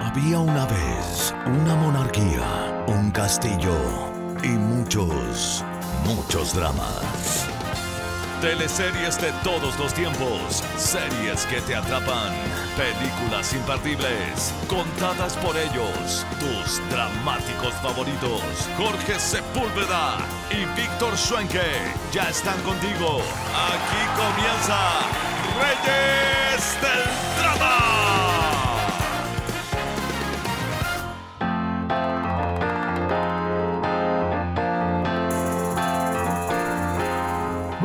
Había una vez una monarquía, un castillo y muchos, muchos dramas. Teleseries de todos los tiempos, series que te atrapan, películas imperdibles, contadas por ellos, tus dramáticos favoritos, Jorge Sepúlveda y Víctor Schwenke, ya están contigo. Aquí comienza Reyes del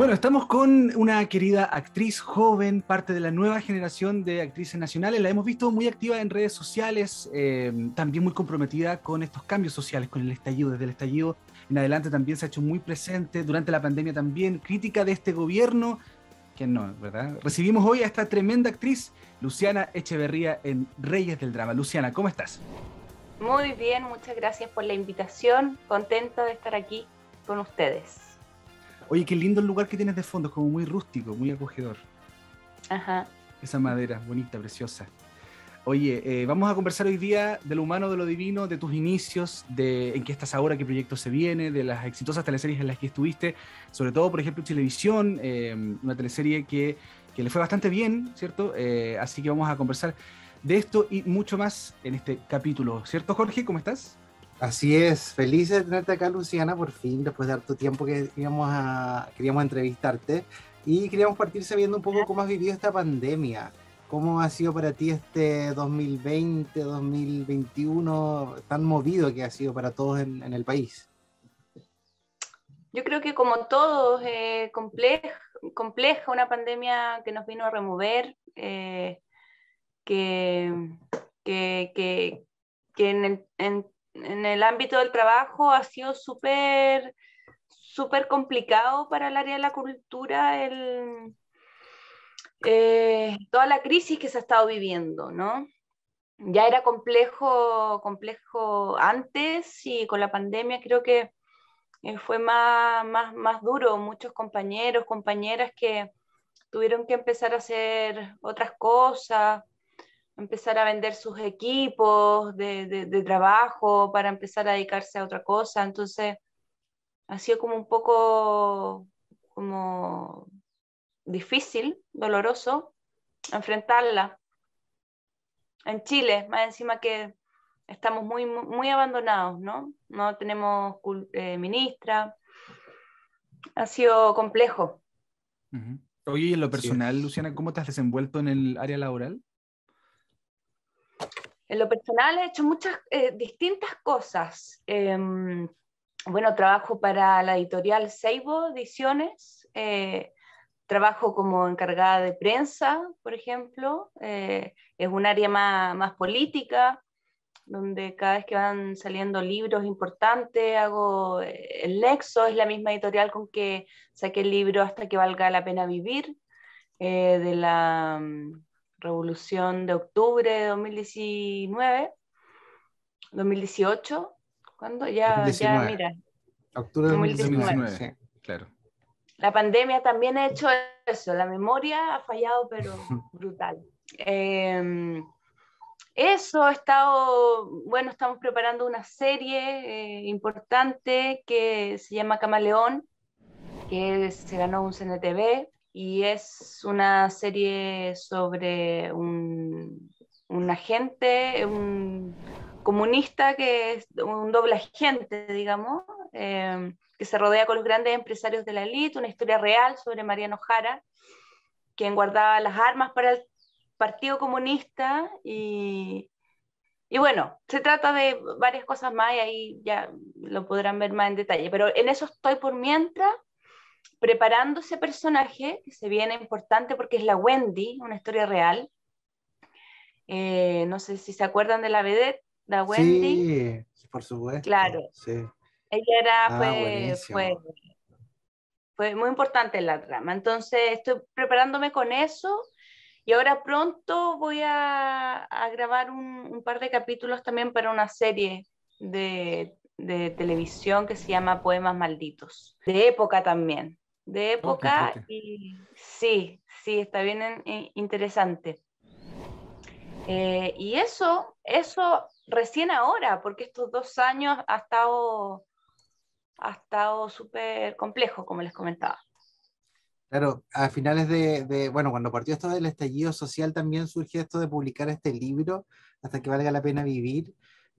Bueno, estamos con una querida actriz joven, parte de la nueva generación de actrices nacionales. La hemos visto muy activa en redes sociales, eh, también muy comprometida con estos cambios sociales, con el estallido. Desde el estallido en adelante también se ha hecho muy presente, durante la pandemia también, crítica de este gobierno. que no, verdad? Recibimos hoy a esta tremenda actriz, Luciana Echeverría, en Reyes del Drama. Luciana, ¿cómo estás? Muy bien, muchas gracias por la invitación. Contenta de estar aquí con ustedes. Oye, qué lindo el lugar que tienes de fondo, como muy rústico, muy acogedor. Ajá. Esa madera, bonita, preciosa. Oye, eh, vamos a conversar hoy día de lo humano, de lo divino, de tus inicios, de en qué estás ahora, qué proyecto se viene, de las exitosas teleseries en las que estuviste, sobre todo, por ejemplo, Televisión, eh, una teleserie que, que, le fue bastante bien, ¿cierto? Eh, así que vamos a conversar de esto y mucho más en este capítulo, ¿cierto, Jorge? ¿Cómo estás? Así es, feliz de tenerte acá, Luciana, por fin, después de tu tiempo que íbamos a, queríamos entrevistarte. Y queríamos partir sabiendo un poco cómo has vivido esta pandemia. ¿Cómo ha sido para ti este 2020, 2021, tan movido que ha sido para todos en, en el país? Yo creo que como todos, eh, compleja, compleja, una pandemia que nos vino a remover, eh, que, que, que, en, en, en el ámbito del trabajo ha sido súper complicado para el área de la cultura el, eh, toda la crisis que se ha estado viviendo, ¿no? Ya era complejo, complejo antes y con la pandemia creo que eh, fue más, más, más duro. Muchos compañeros, compañeras que tuvieron que empezar a hacer otras cosas, empezar a vender sus equipos de, de, de, trabajo para empezar a dedicarse a otra cosa. Entonces, ha sido como un poco como difícil, doloroso, enfrentarla. En Chile, más encima que estamos muy, muy abandonados, ¿no? No tenemos eh, ministra. Ha sido complejo. Uh -huh. Oye, en lo personal, sí. Luciana, ¿cómo te has desenvuelto en el área laboral? En lo personal he hecho muchas eh, distintas cosas. Eh, bueno, trabajo para la editorial Seibo Ediciones, eh, trabajo como encargada de prensa, por ejemplo, eh, es un área más, más, política, donde cada vez que van saliendo libros importantes hago el nexo, es la misma editorial con que saqué el libro Hasta que valga la pena vivir, de la um, Revolución de Octubre de 2019, 2018. ¿Cuándo? Ya, 2019. ya, mira. Octubre de 2019. 2019. Sí, claro. La pandemia también ha hecho eso, la memoria ha fallado, pero brutal. Eh, eso, ha estado, bueno, estamos preparando una serie eh, importante que se llama Camaleón, que se ganó un CNTV y es una serie sobre un, un agente, un comunista que es un doble agente, digamos, eh, que se rodea con los grandes empresarios de la élite, una historia real sobre Mariano Jara, quien guardaba las armas para el Partido Comunista y, y bueno, se trata de varias cosas más y ahí ya lo podrán ver más en detalle, pero en eso estoy por mientras preparando ese personaje que se viene importante porque es la Wendy, una historia real. Eh, no sé si se acuerdan de la vedette, la Wendy. Sí, por supuesto. Claro. Sí. Ella era, ah, fue, fue, fue, muy importante en la trama. Entonces estoy preparándome con eso y ahora pronto voy a, a grabar un, un, par de capítulos también para una serie de, de, televisión que se llama Poemas Malditos. De época también. De época oh, y sí, sí, está bien en, en, interesante. Eh, y eso, eso recién ahora, porque estos dos años ha estado, ha estado súper complejo, como les comentaba. Claro, a finales de, bueno, cuando partió esto del estallido social también surgió esto de publicar este libro, hasta que valga la pena vivir.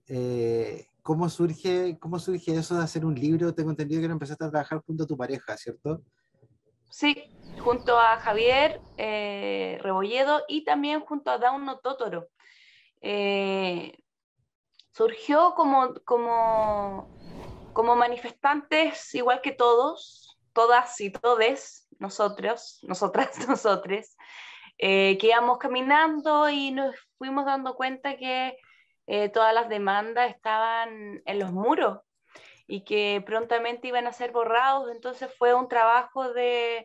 Eh, ¿cómo, surge, ¿Cómo surge eso de hacer un libro? Tengo entendido que lo empezaste a trabajar junto a tu pareja, ¿cierto? Sí, junto a Javier eh, Rebolledo y también junto a Dauno Totoro. Eh, surgió como, como, como manifestantes, igual que todos, todas y todes, nosotros, nosotras, nosotres, eh, que íbamos caminando y nos fuimos dando cuenta que eh, todas las demandas estaban en los muros y que prontamente iban a ser borrados. Entonces fue un trabajo de,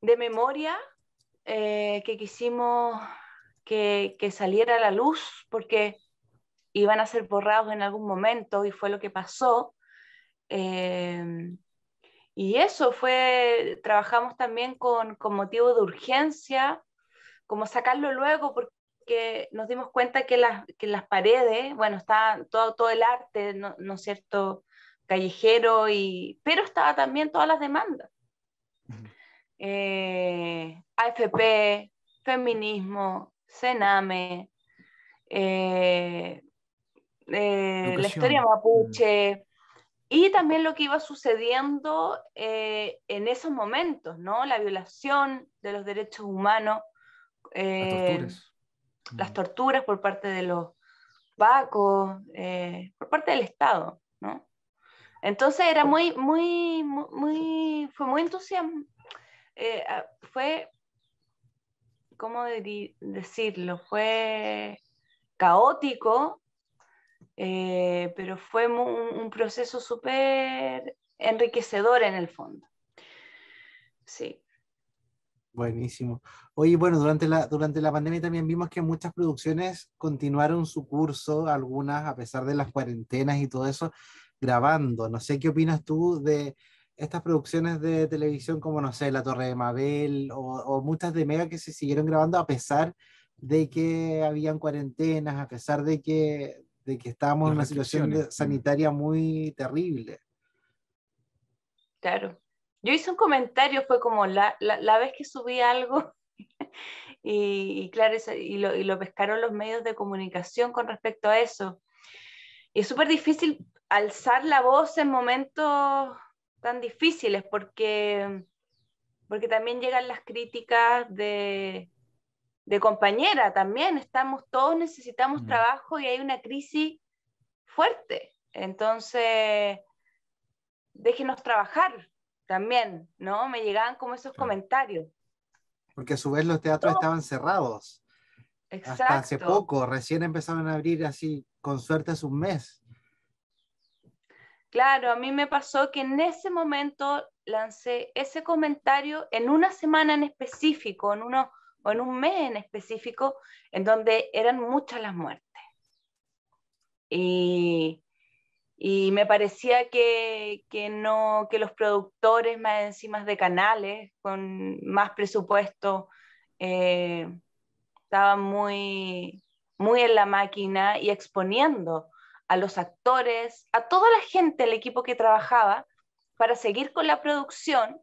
de memoria eh, que quisimos que, que, saliera a la luz porque iban a ser borrados en algún momento y fue lo que pasó. Eh, y eso fue, trabajamos también con, con, motivo de urgencia, como sacarlo luego, porque nos dimos cuenta que las, que las paredes, bueno, está todo, todo el arte, ¿no, ¿no es cierto?, callejero, y, pero estaba también todas las demandas. Eh, AFP, feminismo, Sename, eh, eh, la historia mapuche, y también lo que iba sucediendo eh, en esos momentos, ¿no? La violación de los derechos humanos, eh, las, torturas. Las, torturas. por parte de los vacos, eh, por parte del Estado, ¿no? Entonces era muy, muy, muy, fue muy entusiasmo, fue, ¿cómo decirlo? Fue caótico, eh, pero fue un, un proceso súper enriquecedor en el fondo. Sí. Buenísimo. Oye, bueno, durante la, durante la pandemia también vimos que muchas producciones continuaron su curso, algunas a pesar de las cuarentenas y todo eso, grabando. No sé qué opinas tú de estas producciones de televisión como, no sé, La Torre de Mabel o, o muchas de Mega que se siguieron grabando a pesar de que habían cuarentenas, a pesar de que, de que estábamos en una situación mm. sanitaria muy terrible. Claro. Yo hice un comentario, fue como la, la, la vez que subí algo y, y, claro, y lo, y lo pescaron los medios de comunicación con respecto a eso. Y es súper difícil alzar la voz en momentos tan difíciles porque, porque también llegan las críticas de, de compañera también, estamos todos necesitamos mm. trabajo y hay una crisis fuerte. Entonces, déjenos trabajar también, ¿no? Me llegaban como esos comentarios. Porque a su vez los teatros estaban cerrados. Exacto. Hasta hace poco, recién empezaron a abrir así, con suerte hace un mes. Claro, a mí me pasó que en ese momento lancé ese comentario en una semana en específico, en uno o en un mes en específico, en donde eran muchas las muertes. Y, y me parecía que, que, no, que los productores más encima de canales, con más presupuesto, eh, estaban muy, muy en la máquina y exponiendo a los actores, a toda la gente, el equipo que trabajaba, para seguir con la producción,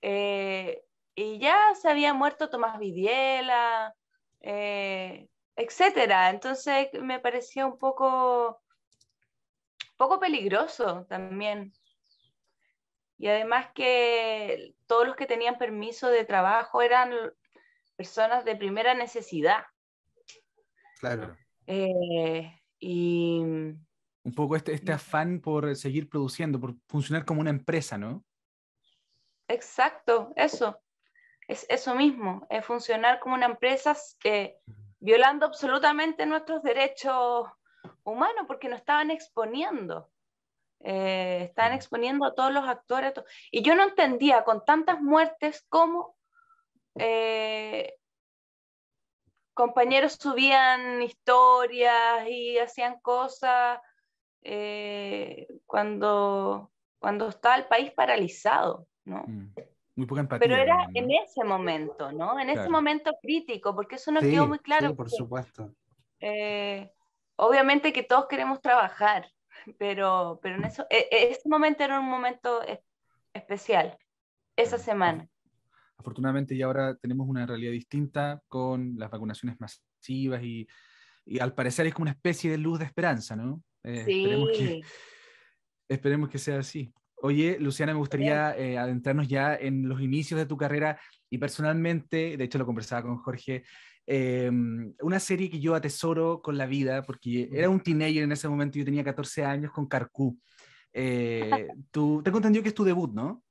eh, y ya se había muerto Tomás Vidiela, eh, etcétera. Entonces me parecía un poco, poco peligroso también. Y además que todos los que tenían permiso de trabajo eran personas de primera necesidad. Claro. Eh, y un poco este, este afán por seguir produciendo, por funcionar como una empresa, ¿no? Exacto, eso es eso mismo, es funcionar como una empresa eh, violando absolutamente nuestros derechos humanos porque nos estaban exponiendo. Eh, estaban exponiendo a todos los actores. y yo no entendía con tantas muertes cómo eh, compañeros subían historias y hacían cosas eh, cuando, cuando está el país paralizado. ¿no? Mm. Muy poca empatía. Pero era en ¿no? ese momento, ¿no? En ese momento crítico, porque eso Sí, quedó muy claro. sí, por porque, supuesto. eh, obviamente que todos queremos trabajar, pero, pero en eso, e- e- ese momento era un momento es- especial, esa semana. Afortunadamente ya ahora tenemos una realidad distinta con las vacunaciones masivas y, y al parecer es como una especie de luz de esperanza, ¿no? Eh, esperemos, que, Sí, esperemos que sea así. Oye, Luciana, me gustaría eh, adentrarnos ya en los inicios de tu carrera y personalmente, de hecho lo conversaba con Jorge, eh, una serie que yo atesoro con la vida, porque era un teenager en ese momento, yo tenía 14 años con Carcú. Eh, tú, tengo entendido que es tu debut, ¿no?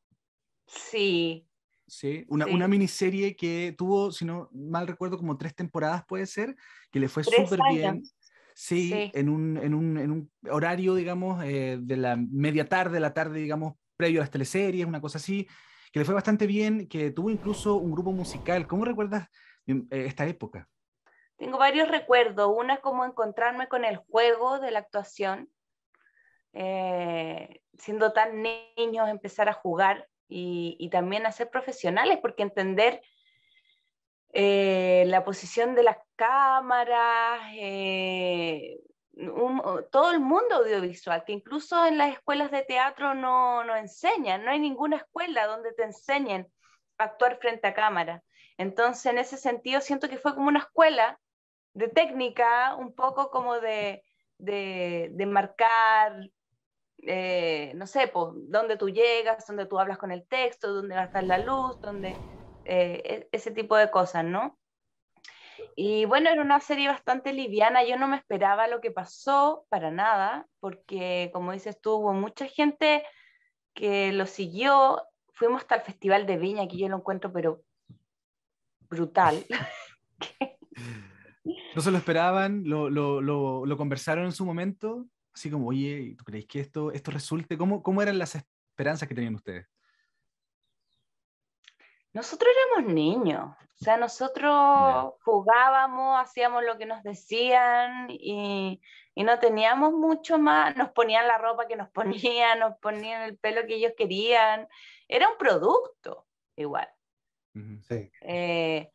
sí, Sí, una, Sí. una miniserie que tuvo, si no mal recuerdo, como tres temporadas puede ser, que le fue súper bien. Sí, Sí. En, un, en, un, en un horario, digamos, eh, de la media tarde, la tarde, digamos, previo a las teleseries, una cosa así, que le fue bastante bien, que tuvo incluso un grupo musical. ¿Cómo recuerdas esta época? Tengo varios recuerdos. Una es como encontrarme con el juego de la actuación. eh, siendo tan niños, empezar a jugar y, también a ser profesionales, porque entender eh, la posición de las cámaras, eh, todo el mundo audiovisual, que incluso en las escuelas de teatro no, no enseñan, no hay ninguna escuela donde te enseñen a actuar frente a cámara. Entonces, en ese sentido, siento que fue como una escuela de técnica, un poco como de, de, marcar, eh, no sé, pues, dónde tú llegas, dónde tú hablas con el texto, dónde estar la luz, dónde, eh, e- ese tipo de cosas, ¿no? Y bueno, era una serie bastante liviana, yo no me esperaba lo que pasó para nada, porque como dices tú, hubo mucha gente que lo siguió, fuimos hasta el Festival de Viña, que yo lo encuentro pero brutal. ¿No se lo esperaban? ¿Lo, lo, lo, lo conversaron en su momento? Así como, oye, ¿tú creéis que esto, esto resulte? ¿Cómo, ¿Cómo eran las esperanzas que tenían ustedes? Nosotros éramos niños, o sea, nosotros jugábamos, hacíamos lo que nos decían y, y no teníamos mucho más, nos ponían la ropa que nos ponían, nos ponían el pelo que ellos querían, era un producto igual. Sí. eh,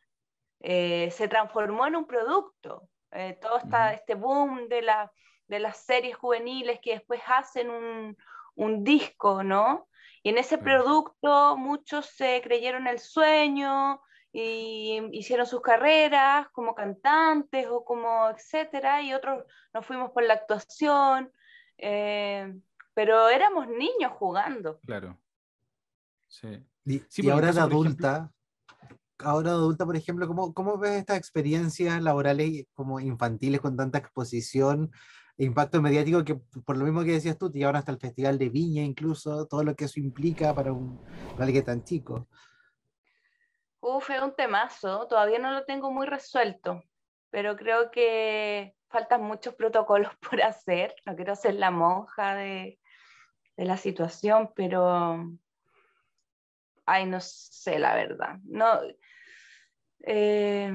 eh, se transformó en un producto. Eh, todo Ujú. este boom de, la, de las series juveniles que después hacen un, un disco, ¿no? Y en ese producto muchos se creyeron el sueño y hicieron sus carreras como cantantes o como etcétera, y otros nos fuimos por la actuación, eh, pero éramos niños jugando. Claro. Sí. Y, Sí, y porque ahora ejemplo- adulta, ahora adulta, por ejemplo, ¿cómo, cómo ves estas experiencias laborales como infantiles con tanta exposición e impacto mediático que por lo mismo que decías tú, te llevan hasta el Festival de Viña incluso, todo lo que eso implica para un alguien tan chico? Uf, es un temazo, todavía no lo tengo muy resuelto, pero creo que faltan muchos protocolos por hacer. No quiero ser la monja de, de la situación, pero, ay, no sé la verdad. No, eh,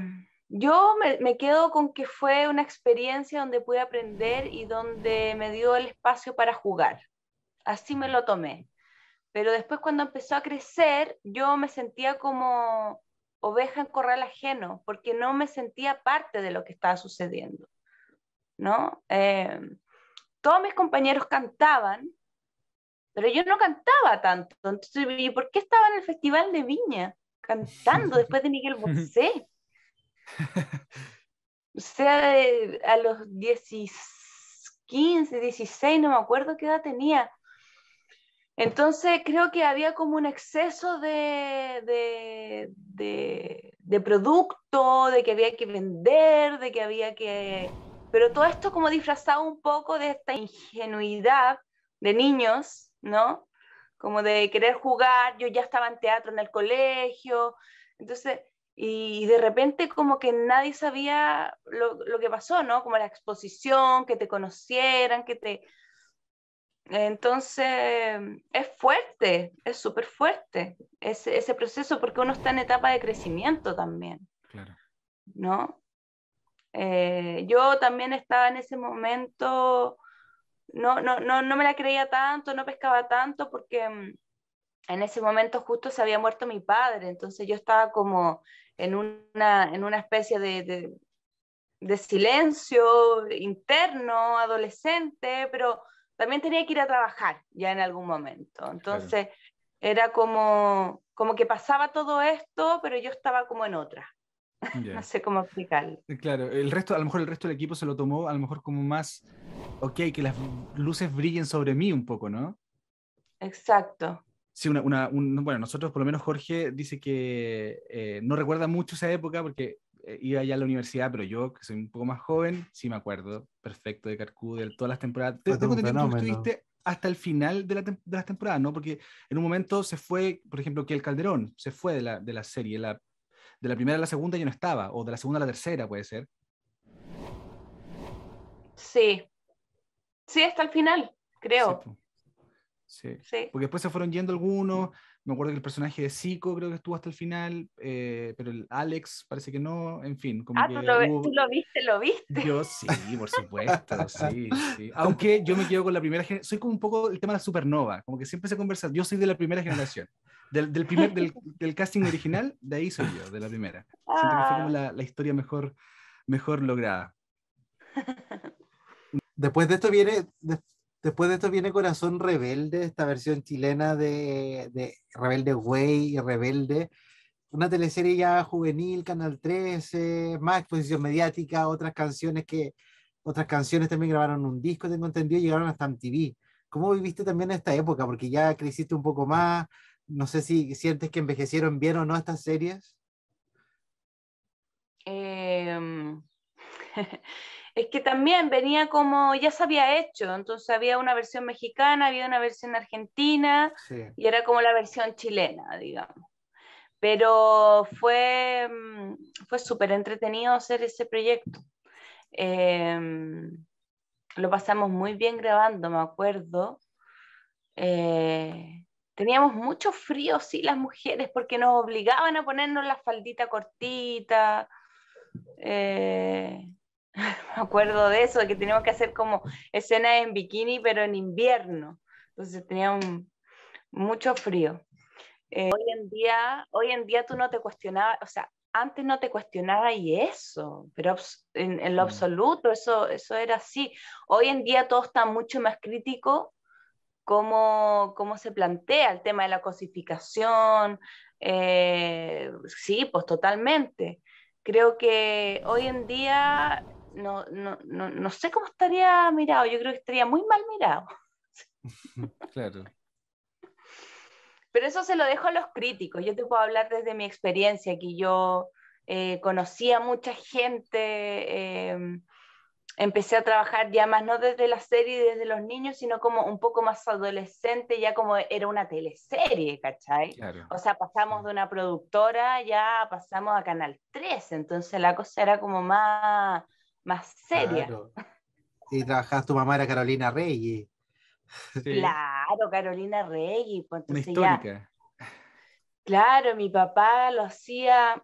yo me, quedo con que fue una experiencia donde pude aprender y donde me dio el espacio para jugar. Así me lo tomé. Pero después cuando empezó a crecer, yo me sentía como oveja en corral ajeno, porque no me sentía parte de lo que estaba sucediendo. ¿no? Eh, todos mis compañeros cantaban, pero yo no cantaba tanto. Entonces, ¿y por qué estaba en el Festival de Viña cantando después de Miguel Bosé? O sea, de- a los 10, 15, 16, no me acuerdo qué edad tenía. Entonces creo que había como un exceso de, de, de, de producto, de que había que vender, de que había que... Pero todo esto como disfrazado un poco de esta ingenuidad de niños, ¿no? Como de querer jugar, yo ya estaba en teatro en el colegio, entonces, y de repente como que nadie sabía lo, lo que pasó, ¿no? Como la exposición, que te conocieran, que te... Entonces, es fuerte, es súper fuerte ese, ese proceso porque uno está en etapa de crecimiento también, Claro. ¿no? Eh, yo también estaba en ese momento, no, no, no, no me la creía tanto, no pescaba tanto porque mm, en ese momento justo se había muerto mi padre, entonces yo estaba como en una, en una especie de, de, silencio interno, adolescente, pero también tenía que ir a trabajar ya en algún momento. Entonces era como, como que pasaba todo esto, pero yo estaba como en otra. No sé cómo explicarlo. Eh, claro, el resto, a lo mejor el resto del equipo se lo tomó a lo mejor como más, ok, que las luces brillen sobre mí un poco, ¿no? Exacto. Sí, una, una bueno, nosotros, por lo menos Jorge, dice que eh, no recuerda mucho esa época porque eh, iba ya a la universidad, pero yo, que soy un poco más joven, sí me acuerdo perfecto de Carcú, de todas las temporadas. Tengo entendido que estuviste hasta el final de, la de, las temporadas, ¿no? Porque en un momento se fue, por ejemplo, que el Calderón se fue de la, de la serie, la, de la primera a la segunda ya no estaba, o de la segunda a la tercera, puede ser. Sí, sí, hasta el final, creo. Sí, sí. Porque después se fueron yendo algunos. Me acuerdo que el personaje de Zico creo que estuvo hasta el final, eh, pero el Alex parece que no, en fin. Como ah, ¿tú, lo, ¿tú, lo, viste, lo viste. Yo sí, por supuesto, sí, sí. Aunque yo me quedo con la primera generación, soy como un poco el tema de la supernova, como que siempre se conversa, yo soy de la primera generación. Del, del primer, del, del, casting original, de ahí soy yo, de la primera. Siento que fue como la, la historia mejor, mejor lograda. Después de esto viene, después de esto viene Corazón Rebelde, esta versión chilena de, de Rebelde Way y Rebelde. Una teleserie ya juvenil, Canal 13, más exposición mediática, otras canciones que, otras canciones también grabaron un disco, tengo entendido, llegaron hasta MTV. ¿Cómo viviste también esta época? Porque ya creciste un poco más, no sé si sientes que envejecieron bien o no estas series. Em, es que también venía como, ya se había hecho, entonces había una versión mexicana, había una versión argentina y era como la versión chilena, digamos. Pero fue, mm, fue súper entretenido hacer ese proyecto. Em, lo pasamos muy bien grabando, me acuerdo. Eh, teníamos mucho frío, sí, las mujeres, porque nos obligaban a ponernos la faldita cortita. Eh, me acuerdo de eso, de que teníamos que hacer como escenas en bikini, pero en invierno. Entonces teníamos mucho frío. Eh, hoy, en día, hoy en día tú no te cuestionabas, o sea, antes no te cuestionaba y eso, pero en, en, lo mm. absoluto eso, eso era así. Hoy en día todo está mucho más crítico cómo, cómo se plantea el tema de la cosificación. Eh, sí, pues totalmente. Creo que hoy en día no, no, no, no, sé cómo estaría mirado, yo creo que estaría muy mal mirado. claro. Pero eso se lo dejo a los críticos. Yo te puedo hablar desde mi experiencia, que yo eh, conocí a mucha gente, eh, empecé a trabajar ya más no desde la serie, desde los niños, sino como un poco más adolescente, ya como era una teleserie, ¿cachai? O sea, pasamos de una productora, ya pasamos a Canal 3, entonces la cosa era como más, más seria. Y trabajabas, tu mamá era Carolina Reyes. Claro, Carolina Reyes. Pues, una histórica. Claro, mi papá lo hacía...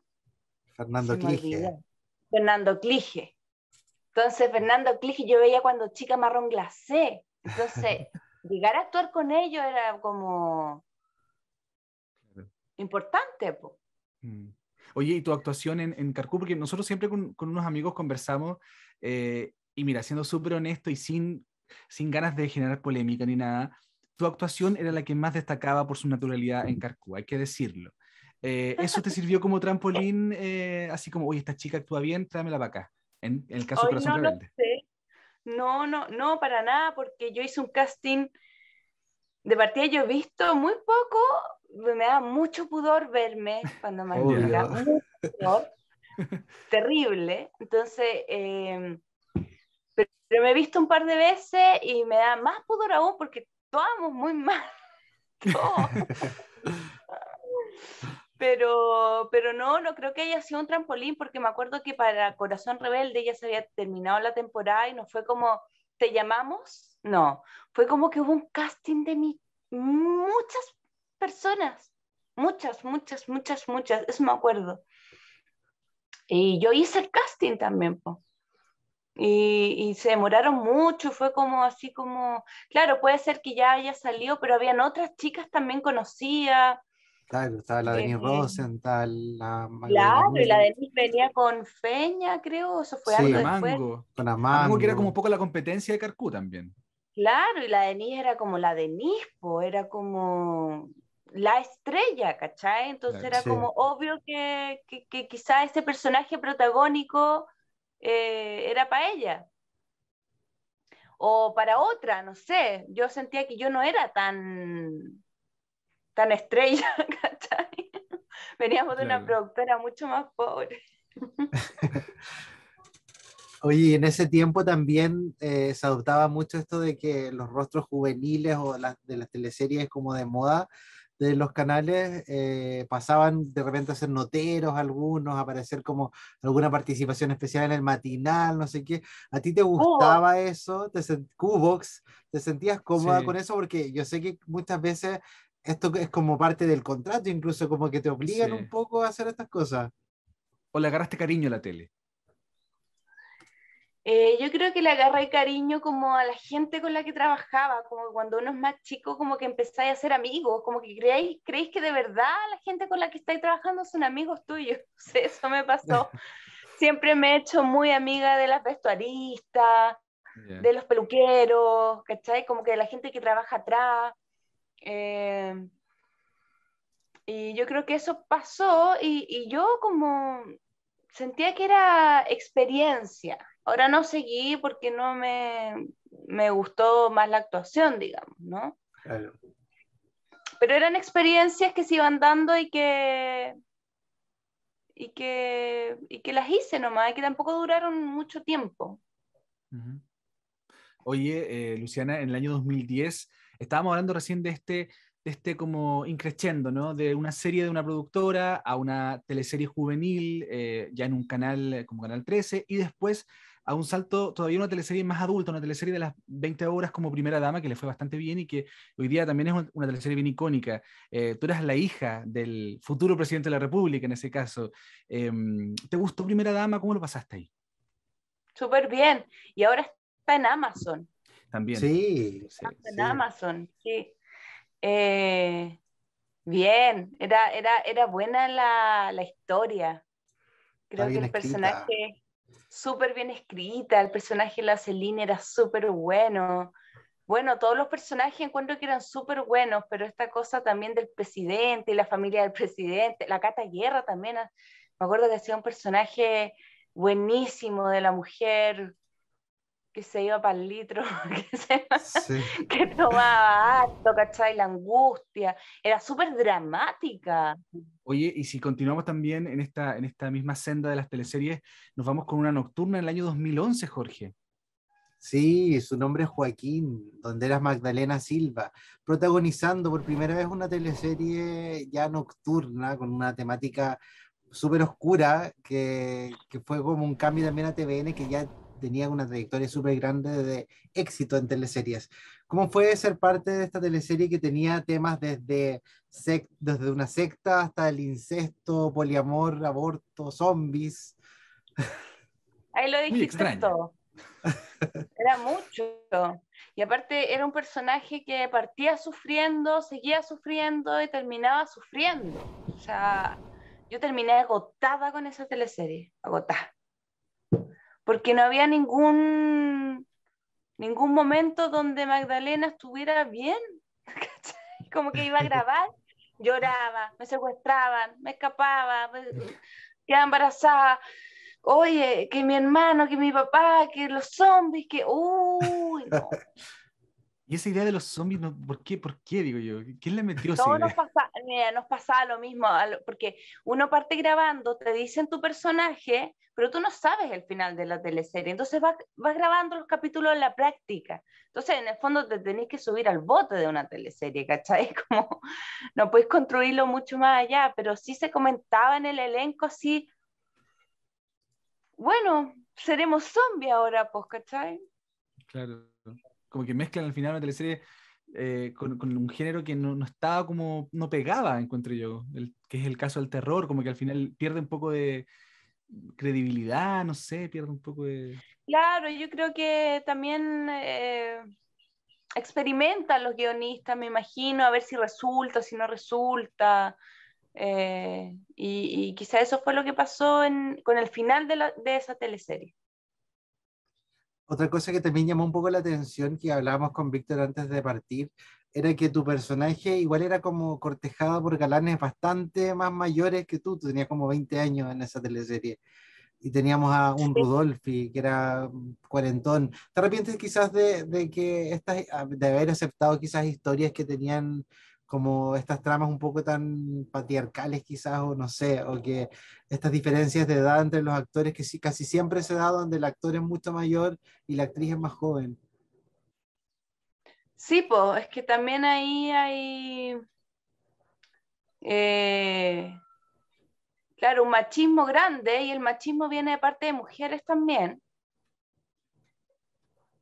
Fernando Clige. Fernando Clige. Entonces, Fernando Clige yo veía cuando chica marrón glacé. Entonces, llegar a actuar con ellos era como importante. Mm. Oye, ¿y tu actuación en, en Carcú? Porque nosotros siempre con, con unos amigos conversamos eh, y mira, siendo súper honesto y sin, sin ganas de generar polémica ni nada, tu actuación era la que más destacaba por su naturalidad en Carcú, hay que decirlo. Eh, ¿Eso te sirvió como trampolín, eh, así como, oye, esta chica actúa bien, tráemela para acá? en, el caso de Corazón no No, no, no, para nada, porque yo hice un casting de partida, yo he visto muy poco, me da mucho pudor verme cuando me terrible. Entonces, em, pero, me he visto un par de veces y me da más pudor aún porque actuamos muy mal. Pero, pero no, no creo que haya sido un trampolín, porque me acuerdo que para Corazón Rebelde ya se había terminado la temporada y no fue como, ¿te llamamos? No, fue como que hubo un casting de mi, muchas personas, muchas, muchas, muchas, muchas, eso me acuerdo. Y yo hice el casting también, po. Y, se demoraron mucho, fue como así como, claro, puede ser que ya haya salido, pero habían otras chicas también conocidas. Claro, estaba la Denise eh, Rosenthal, la Claro, y la Denise venía con Feña, creo, eso fue algo después. Con Amango. que era como un poco la competencia de Carcú también. Claro, y la Denise era como la Denise, era como la estrella, ¿cachai? Entonces era como obvio que, que, quizá ese personaje protagónico eh, era para ella. O para otra, no sé. Yo sentía que yo no era tan, tan estrella, ¿cachai? Veníamos de una productora mucho más pobre. Oye, en ese tiempo también eh, se adoptaba mucho esto de que los rostros juveniles o de las teleseries como de moda de los canales eh, pasaban de repente a ser noteros algunos, a aparecer como alguna participación especial en el matinal, no sé qué. ¿A ti te gustaba eso? ¿Te Cubox? ¿Te sentías cómoda con eso? Porque yo sé que muchas veces esto es como parte del contrato, incluso como que te obligan un poco a hacer estas cosas. ¿O le agarraste cariño a la tele? Eh, yo creo que le agarré cariño como a la gente con la que trabajaba, como cuando uno es más chico, como que empezáis a ser amigos, como que creéis, creéis que de verdad la gente con la que estáis trabajando son amigos tuyos. eso me pasó. Siempre me he hecho muy amiga de las vestuaristas, de los peluqueros, ¿cachai? Como que de la gente que trabaja atrás. Eh, y yo creo que eso pasó y, y yo como sentía que era experiencia, Ahora no seguí porque no me, me gustó más la actuación, digamos, ¿no? Claro. Pero eran experiencias que se iban dando y que, y que, y que las hice nomás, y que tampoco duraron mucho tiempo. Oye, eh, Luciana, en el año 2010 estábamos hablando recién de este, de este como increciendo, ¿no? De una serie de una productora a una teleserie juvenil, eh, ya en un canal como Canal 13, y después a un salto todavía una teleserie más adulta, una teleserie de las 20 horas como Primera Dama, que le fue bastante bien y que hoy día también es una teleserie bien icónica. Eh, tú eras la hija del futuro presidente de la República en ese caso. Em, ¿Te gustó Primera Dama? ¿Cómo lo pasaste ahí? Súper bien. Y ahora está en Amazon. También. Sí. Está en Amazon, sí. Eh, bien, era, era, era buena la, la historia. Creo que el personaje súper bien escrita, el personaje de la Celine era súper bueno. Bueno, todos los personajes encuentro que eran súper buenos, pero esta cosa también del presidente y la familia del presidente, la Cata Guerra también, ah, me acuerdo que hacía un personaje buenísimo de la mujer que se iba para el litro, que, tomaba acto, ¿cachai? La angustia, era súper dramática. Oye, y si continuamos también en esta, en esta misma senda de las teleseries, nos vamos con una nocturna en el año 2011, Jorge. Sí, su nombre es Joaquín, donde era Magdalena Silva, protagonizando por primera vez una teleserie ya nocturna con una temática súper oscura, que, que, fue como un cambio también a TVN, que ya tenía una trayectoria súper grande de éxito en teleseries. ¿Cómo fue ser parte de esta teleserie que tenía temas desde, desde una secta hasta el incesto, poliamor, aborto, zombies? Ahí lo dijiste todo. Era mucho. Y aparte era un personaje que partía sufriendo, seguía sufriendo y terminaba sufriendo. O sea, yo terminé agotada con esa teleserie, agotada porque no había ningún, ningún momento donde Magdalena estuviera bien. Como que iba a grabar, lloraba, me secuestraban, me escapaba, me, quedaba embarazada. Oye, que mi hermano, que mi papá, que los zombies, que... Uy. Y esa idea de los zombies, ¿por qué? ¿Por qué? Digo yo. ¿Quién le metió esa idea? Nos, pasa, nos pasaba lo mismo, porque uno parte grabando, te dicen tu personaje, pero tú no sabes el final de la teleserie. Entonces vas, vas grabando los capítulos en la práctica. Entonces, en el fondo, te tenés que subir al bote de una teleserie, ¿cachai? Como no puedes construirlo mucho más allá, pero sí se comentaba en el elenco así. Bueno, seremos zombies ahora, pues, ¿cachai? Claro como que mezclan al final una teleserie eh, con, un género que no, estaba como, no pegaba, encuentro yo, que es el caso del terror, como que al final pierde un poco de, credibilidad, no sé, pierde un poco de... Claro, yo creo que también eh, experimentan los guionistas, me imagino, a ver si resulta, si no resulta. Eh, y, quizá eso fue lo que pasó con el final de, de esa teleserie. Otra cosa que también llamó un poco la atención, que hablábamos con Víctor antes de partir, era que tu personaje igual era como cortejado por galanes bastante más mayores que tú, tú tenías como 20 años en esa teleserie. Y teníamos a un Rudolfi, que era cuarentón. ¿Te arrepientes quizás de, de que estas, de haber aceptado quizás historias que tenían como estas tramas un poco tan patriarcales quizás, o no sé, o que estas diferencias de edad entre los actores que sí, casi siempre se da donde el actor es mucho mayor y la actriz es más joven? Sí, pues es que también ahí hay, eh, claro, un machismo grande y el machismo viene de parte de mujeres también.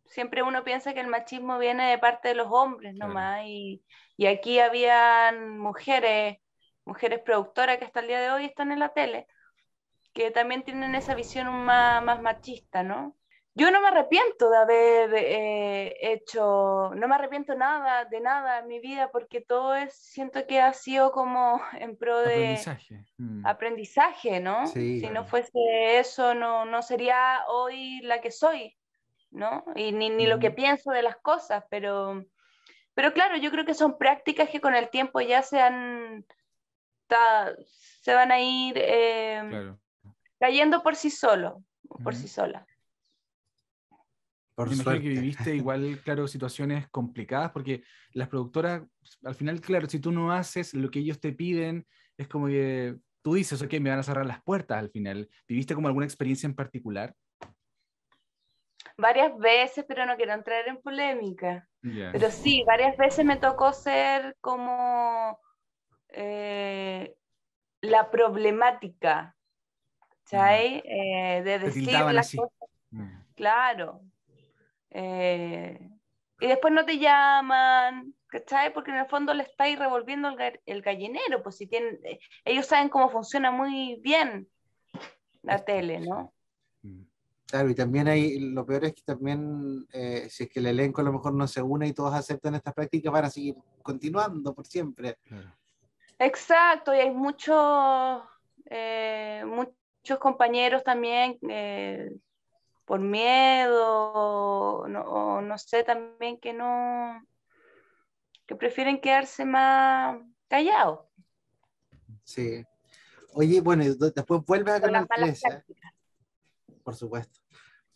Siempre uno piensa que el machismo viene de parte de los hombres nomás y, y aquí habían mujeres, mujeres productoras que hasta el día de hoy están en la tele, que también tienen esa visión más, más machista, ¿no? Yo no me arrepiento de haber eh, hecho, no me arrepiento nada, de nada en mi vida, porque todo es, siento que ha sido como en pro de aprendizaje, mm. aprendizaje ¿no? si no fuese eso, no, no sería hoy la que soy, ¿no? Y ni, ni lo que pienso de las cosas, pero, pero claro, yo creo que son prácticas que con el tiempo ya se han, se van a ir eh, cayendo por sí solo, por sí solas. Por Me imagino que viviste igual, claro, situaciones complicadas, porque las productoras, al final, claro, si tú no haces lo que ellos te piden, es como que tú dices, ok, me van a cerrar las puertas al final. ¿Viviste como alguna experiencia en particular? Varias veces, pero no quiero entrar en polémica. Pero sí, varias veces me tocó ser como eh, la problemática, ¿sabes? Mm. Eh, de decir las cosas. Mm. Claro, eh, y después no te llaman, ¿cachai? Porque en el fondo le estáis revolviendo el, gallinero, pues si tienen, ellos saben cómo funciona muy bien la tele, ¿no? Claro, y también hay, lo peor es que también, eh, si es que el elenco a lo mejor no se une y todos aceptan estas prácticas, van a seguir continuando por siempre. Exacto, y hay muchos, muchos compañeros también por miedo, no, o no sé, también que no, que prefieren quedarse más callados. Sí. Oye, bueno, después vuelves a Canal 13. Por supuesto.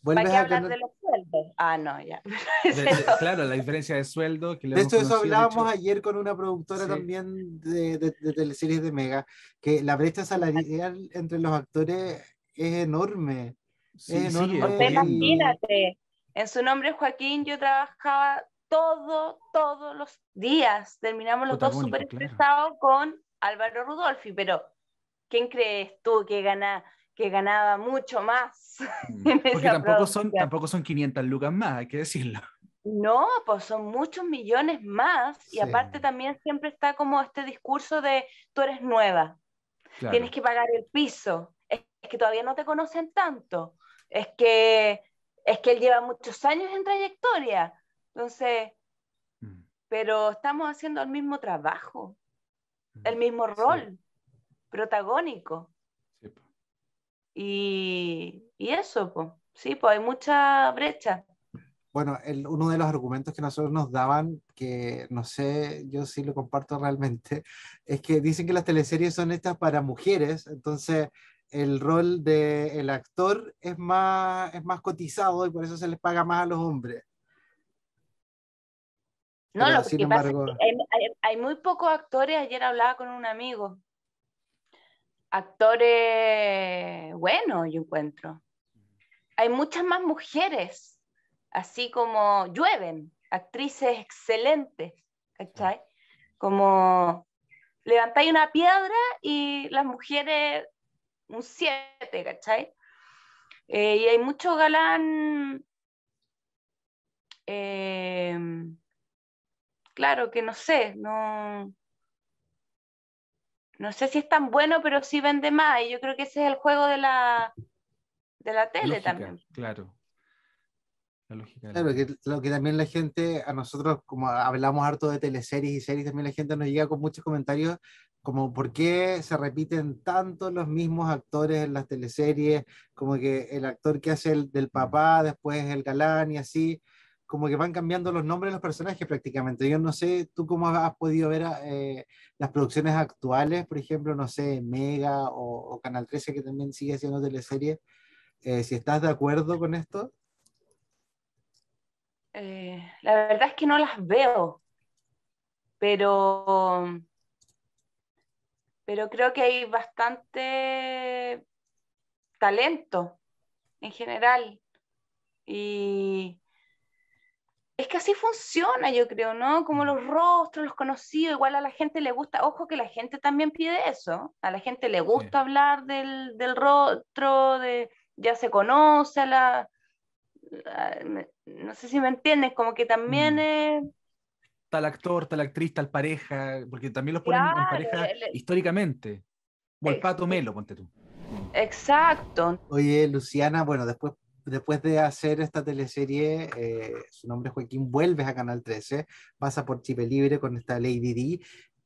Vuelves ¿Para qué hablar de los sueldos? Ah, no, ya. claro, la diferencia de sueldo. Que de esto eso hablábamos ayer con una productora también de, de, de, teleseries de Mega, que la brecha salarial entre los actores es enorme. Sí, imagínate, en su nombre Joaquín yo trabajaba todo, todos los días. Terminamos los dos súper estresados con Álvaro Rudolfi, pero ¿quién crees tú que, gana, que ganaba mucho más? Mm, porque tampoco son, tampoco son 500 lucas más, hay que decirlo. No, pues son muchos millones más y aparte también siempre está como este discurso de tú eres nueva, tienes que pagar el piso, es que todavía no te conocen tanto es que, es que él lleva muchos años en trayectoria. Entonces, mm. pero estamos haciendo el mismo trabajo, mm. el mismo rol protagónico. Y, y, eso, pues, sí, pues hay mucha brecha. Bueno, el, uno de los argumentos que nosotros nos daban, que no sé, yo sí lo comparto realmente, es que dicen que las teleseries son estas para mujeres, entonces el rol del actor es más, es más cotizado y por eso se les paga más a los hombres. No, lo que pasa es que hay, muy pocos actores, ayer hablaba con un amigo, actores buenos yo encuentro. Hay muchas más mujeres, así como llueven, actrices excelentes, ¿cachai? Como levantáis una piedra y las mujeres un 7, ¿cachai? Eh, y hay mucho galán, eh, claro que no sé, no, no sé si es tan bueno, pero sí vende más. Y yo creo que ese es el juego de la, de la tele también. Claro. claro, que lo que también la gente, a nosotros, como hablamos harto de teleseries y series, también la gente nos llega con muchos comentarios como por qué se repiten tanto los mismos actores en las teleseries, como que el actor que hace el del papá, después el galán y así, como que van cambiando los nombres de los personajes prácticamente. Yo no sé, tú cómo has podido ver eh, las producciones actuales, por ejemplo, no sé, Mega o, Canal 13 que también sigue haciendo teleseries, eh, si estás de acuerdo con esto. Eh, la verdad es que no las veo, pero pero creo que hay bastante talento en general. Y es que así funciona, yo creo, ¿no? Como los rostros, los conocidos, igual a la gente le gusta, ojo que la gente también pide eso, a la gente le gusta hablar del, del, rostro, de ya se conoce a la, no sé si me entiendes, como que también mm. es tal actor, tal actriz, tal pareja, porque también los ponen en pareja históricamente. O el Pato Melo, ponte tú. Exacto. Oye, Luciana, bueno, después, después de hacer esta teleserie, eh, su nombre es Joaquín, vuelves a Canal 13, pasa por Chipe Libre con esta Lady D,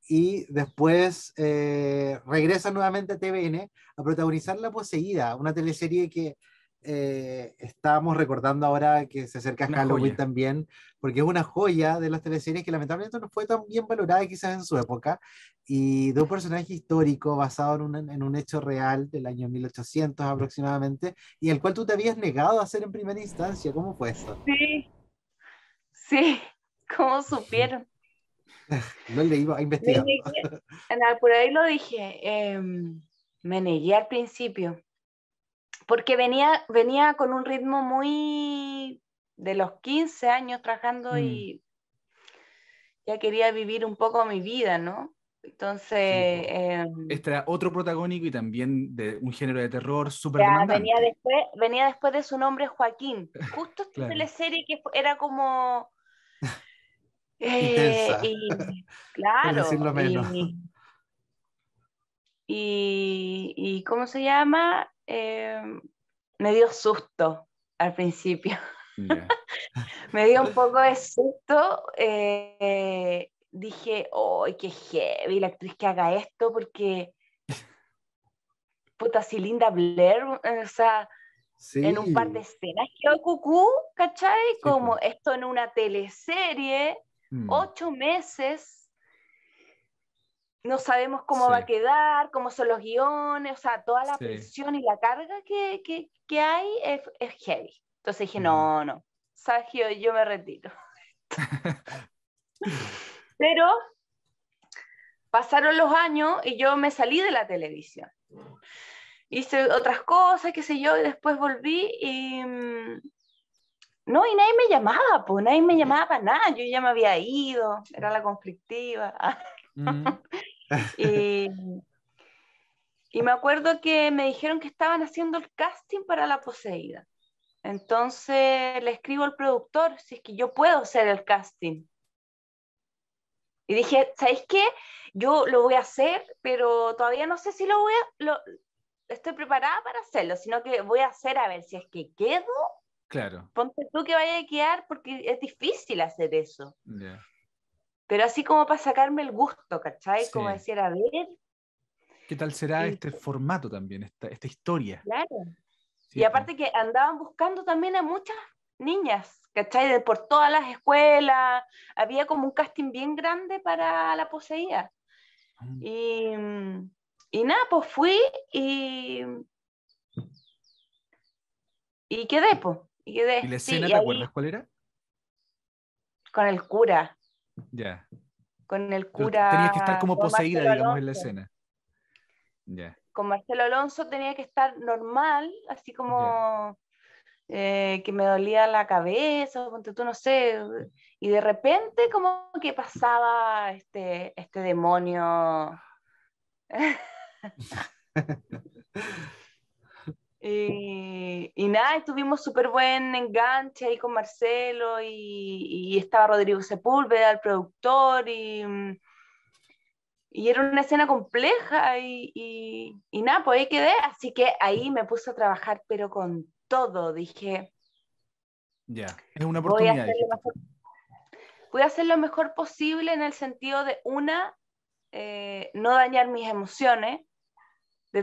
y después eh, regresa nuevamente a TVN a protagonizar La Poseída, una teleserie que eh, estábamos recordando ahora que se acerca Halloween también, porque es una joya de las teleseries que lamentablemente no fue tan bien valorada quizás en su época, y de un personaje histórico basado en un, en un hecho real del año 1800 aproximadamente, y el cual tú te habías negado a hacer en primera instancia. ¿Cómo fue eso? Sí, sí, ¿cómo supieron? no le iba a investigar. por ahí lo dije, em, me negué al principio porque venía, venía con un ritmo muy de los 15 años trabajando mm. y ya quería vivir un poco mi vida, ¿no? Entonces... Eh, este era otro protagónico y también de un género de terror súper venía después, venía después de su nombre Joaquín. Justo esta teleserie que era como... Eh, y, claro. Y, y, ¿cómo se llama? Em, me dio susto al principio. me dio un poco de susto. Eh, dije, ¡ay, qué heavy la actriz que haga esto! Porque, puta, si Linda Blair, eh, o sea, en un par de escenas quedó cucú, ¿cachai? Como esto en una teleserie, mm. ocho meses no sabemos cómo va a quedar, cómo son los guiones, o sea, toda la presión y la carga que, que, que hay es, es, heavy. Entonces dije, no, no, Sagio, yo me retiro. Pero pasaron los años y yo me salí de la televisión. Hice otras cosas, qué sé yo, y después volví y... Mm, no, y nadie me llamaba, pues nadie me llamaba para nada, yo ya me había ido, era la conflictiva. Mm. Y, y me acuerdo que me dijeron que estaban haciendo el casting para La Poseída. Entonces le escribo al productor si es que yo puedo hacer el casting. Y dije, ¿sabéis qué? Yo lo voy a hacer, pero todavía no sé si lo voy a... Lo, estoy preparada para hacerlo, sino que voy a hacer a ver si es que quedo. Claro. Ponte tú que vaya a quedar porque es difícil hacer eso pero así como para sacarme el gusto, ¿cachai? Como decir, a ver. ¿Qué tal será este formato también, esta, esta historia? Claro. y aparte que andaban buscando también a muchas niñas, ¿cachai? De por todas las escuelas, había como un casting bien grande para la poseída. Mm. Y, y nada, pues fui y, y quedé, pues. Y, quedé. ¿Y la escena, te acuerdas cuál era? Con el cura. Ya. Con el cura. tenía que estar como poseída, digamos, en la escena. Ya. Con Marcelo Alonso tenía que estar normal, así como eh, que me dolía la cabeza, tú no sé. Y de repente, como que pasaba este, este demonio. Y, nada, tuvimos súper buen enganche ahí con Marcelo y, estaba Rodrigo Sepúlveda, el productor, y, y era una escena compleja y, y, nada, pues ahí quedé, así que ahí me puse a trabajar, pero con todo, dije... Ya, es una oportunidad. Voy a, hacer lo mejor posible en el sentido de, una, eh, no dañar mis emociones,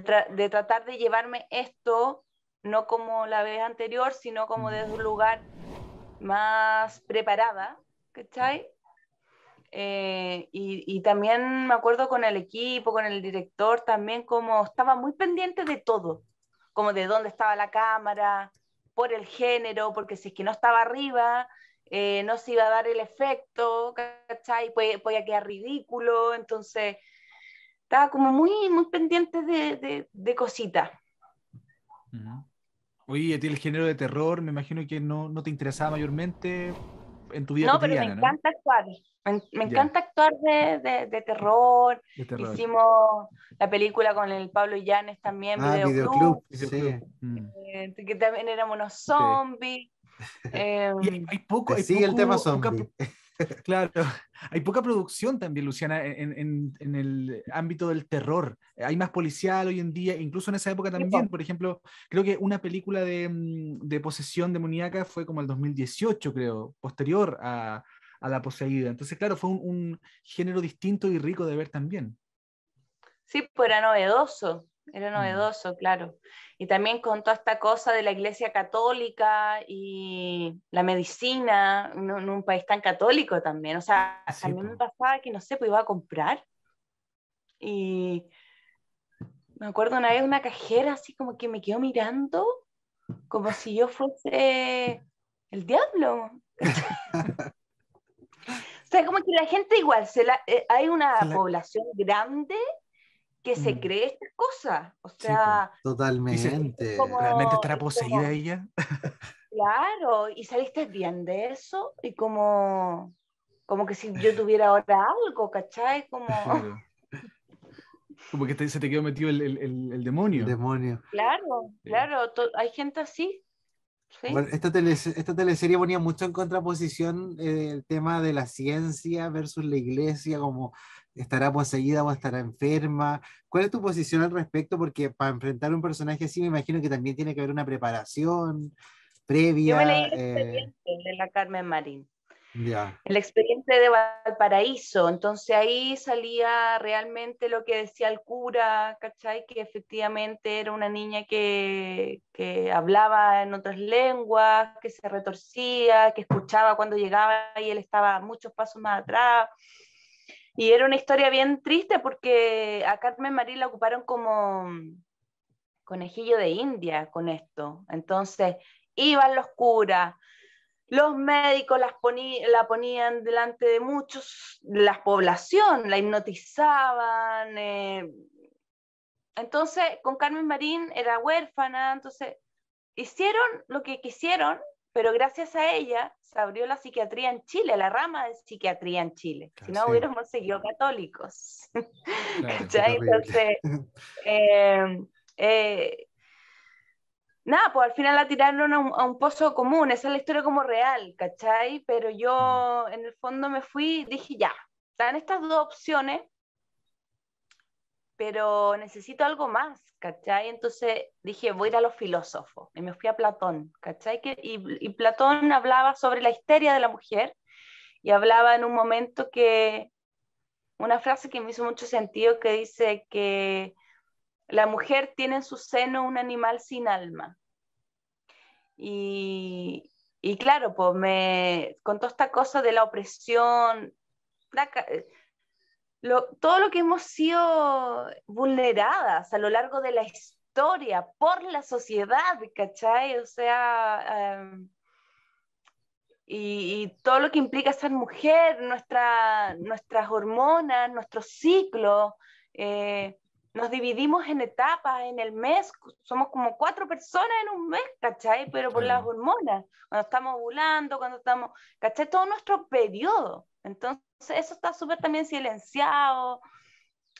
de, de, tratar de llevarme esto, no como la vez anterior, sino como desde un lugar más preparada, ¿cachai? Eh, y, también me acuerdo con el equipo, con el director, también como estaba muy pendiente de todo, como de dónde estaba la cámara, por el género, porque si es que no estaba arriba, eh, no se iba a dar el efecto, ¿cachai? Podía, quedar ridículo, entonces estaba como muy, muy pendiente de, de, cositas. Oye, a ti el género de terror, me imagino que no, no te interesaba mayormente en tu vida no, pero me encanta actuar. Me, encanta actuar de, de, terror. Hicimos la película con el Pablo Llanes también, ah, Videoclub. Mm. Eh, que también éramos unos zombies. Em, hay poco. Hay sí, el tema zombie. Claro, hay poca producción también, Luciana, en, en, el ámbito del terror. Hay más policial hoy en día, incluso en esa época también. Por ejemplo, creo que una película de, mm, de posesión demoníaca fue como el 2018, creo, posterior a, a la poseída. Entonces, claro, fue un, género distinto y rico de ver también. Sí, pues era novedoso, era mm. novedoso, claro. Y también con toda esta cosa de la Iglesia Católica y la medicina, en, un país tan católico también. O sea, a mí me pasaba que, no sé, pues iba a comprar y me acuerdo una vez una cajera así como que me quedó mirando como si yo fuese el diablo. O sea, como que la gente igual, se la, eh, hay una población grande que se cree estas cosas. O sea, totalmente. ¿Realmente estará poseída ella? Claro, y saliste bien de eso y como, como que si yo tuviera ahora algo, ¿cachai? Como... Como que se te quedó metido el, el, el demonio. demonio. Claro, claro, hay gente así. Bueno, esta, esta, teleserie ponía mucho en contraposición eh, el tema de la ciencia versus la iglesia, como estará poseída o estará enferma. ¿Cuál es tu posición al respecto? Porque para enfrentar un personaje así me imagino que también tiene que haber una preparación previa. Yo me leí el eh, de la Carmen Marín. El expediente de Valparaíso, entonces ahí salía realmente lo que decía el cura, ¿cachai? Que efectivamente era una niña que, que hablaba en otras lenguas, que se retorcía, que escuchaba cuando llegaba y él estaba muchos pasos más atrás. Y era una historia bien triste porque a Carmen Marín la ocuparon como conejillo de India con esto. Entonces iban los curas, los médicos las la ponían delante de muchos, la población, la hipnotizaban. Eh. Entonces, con Carmen Marín era huérfana, entonces hicieron lo que quisieron, pero gracias a ella se abrió la psiquiatría en Chile, la rama de psiquiatría en Chile. Si no, hubiéramos seguido católicos. Entonces, eh, eh, nada, pues al final la tiraron a un, pozo común, esa es la historia como real, ¿cachai? Pero yo mm. en el fondo me fui, dije, ya, están estas dos opciones, pero necesito algo más, ¿cachai? Entonces dije, voy a ir a los filósofos, y me fui a Platón, ¿cachai? Que, y, y Platón hablaba sobre la histeria de la mujer, y hablaba en un momento que, una frase que me hizo mucho sentido, que dice que la mujer tiene en su seno un animal sin alma. Y, claro, pues me, con toda esta cosa de la opresión, todo lo que hemos sido vulneradas a lo largo de la historia por la sociedad, ¿cachai? O sea, em, y, todo lo que implica ser mujer, nuestra, nuestras hormonas, nuestro ciclo. Eh, nos dividimos en etapas, en el mes, somos como cuatro personas en un mes, ¿cachai? Pero por las hormonas, cuando estamos ovulando, cuando estamos, ¿cachai? Todo nuestro periodo. Entonces, eso está súper también silenciado,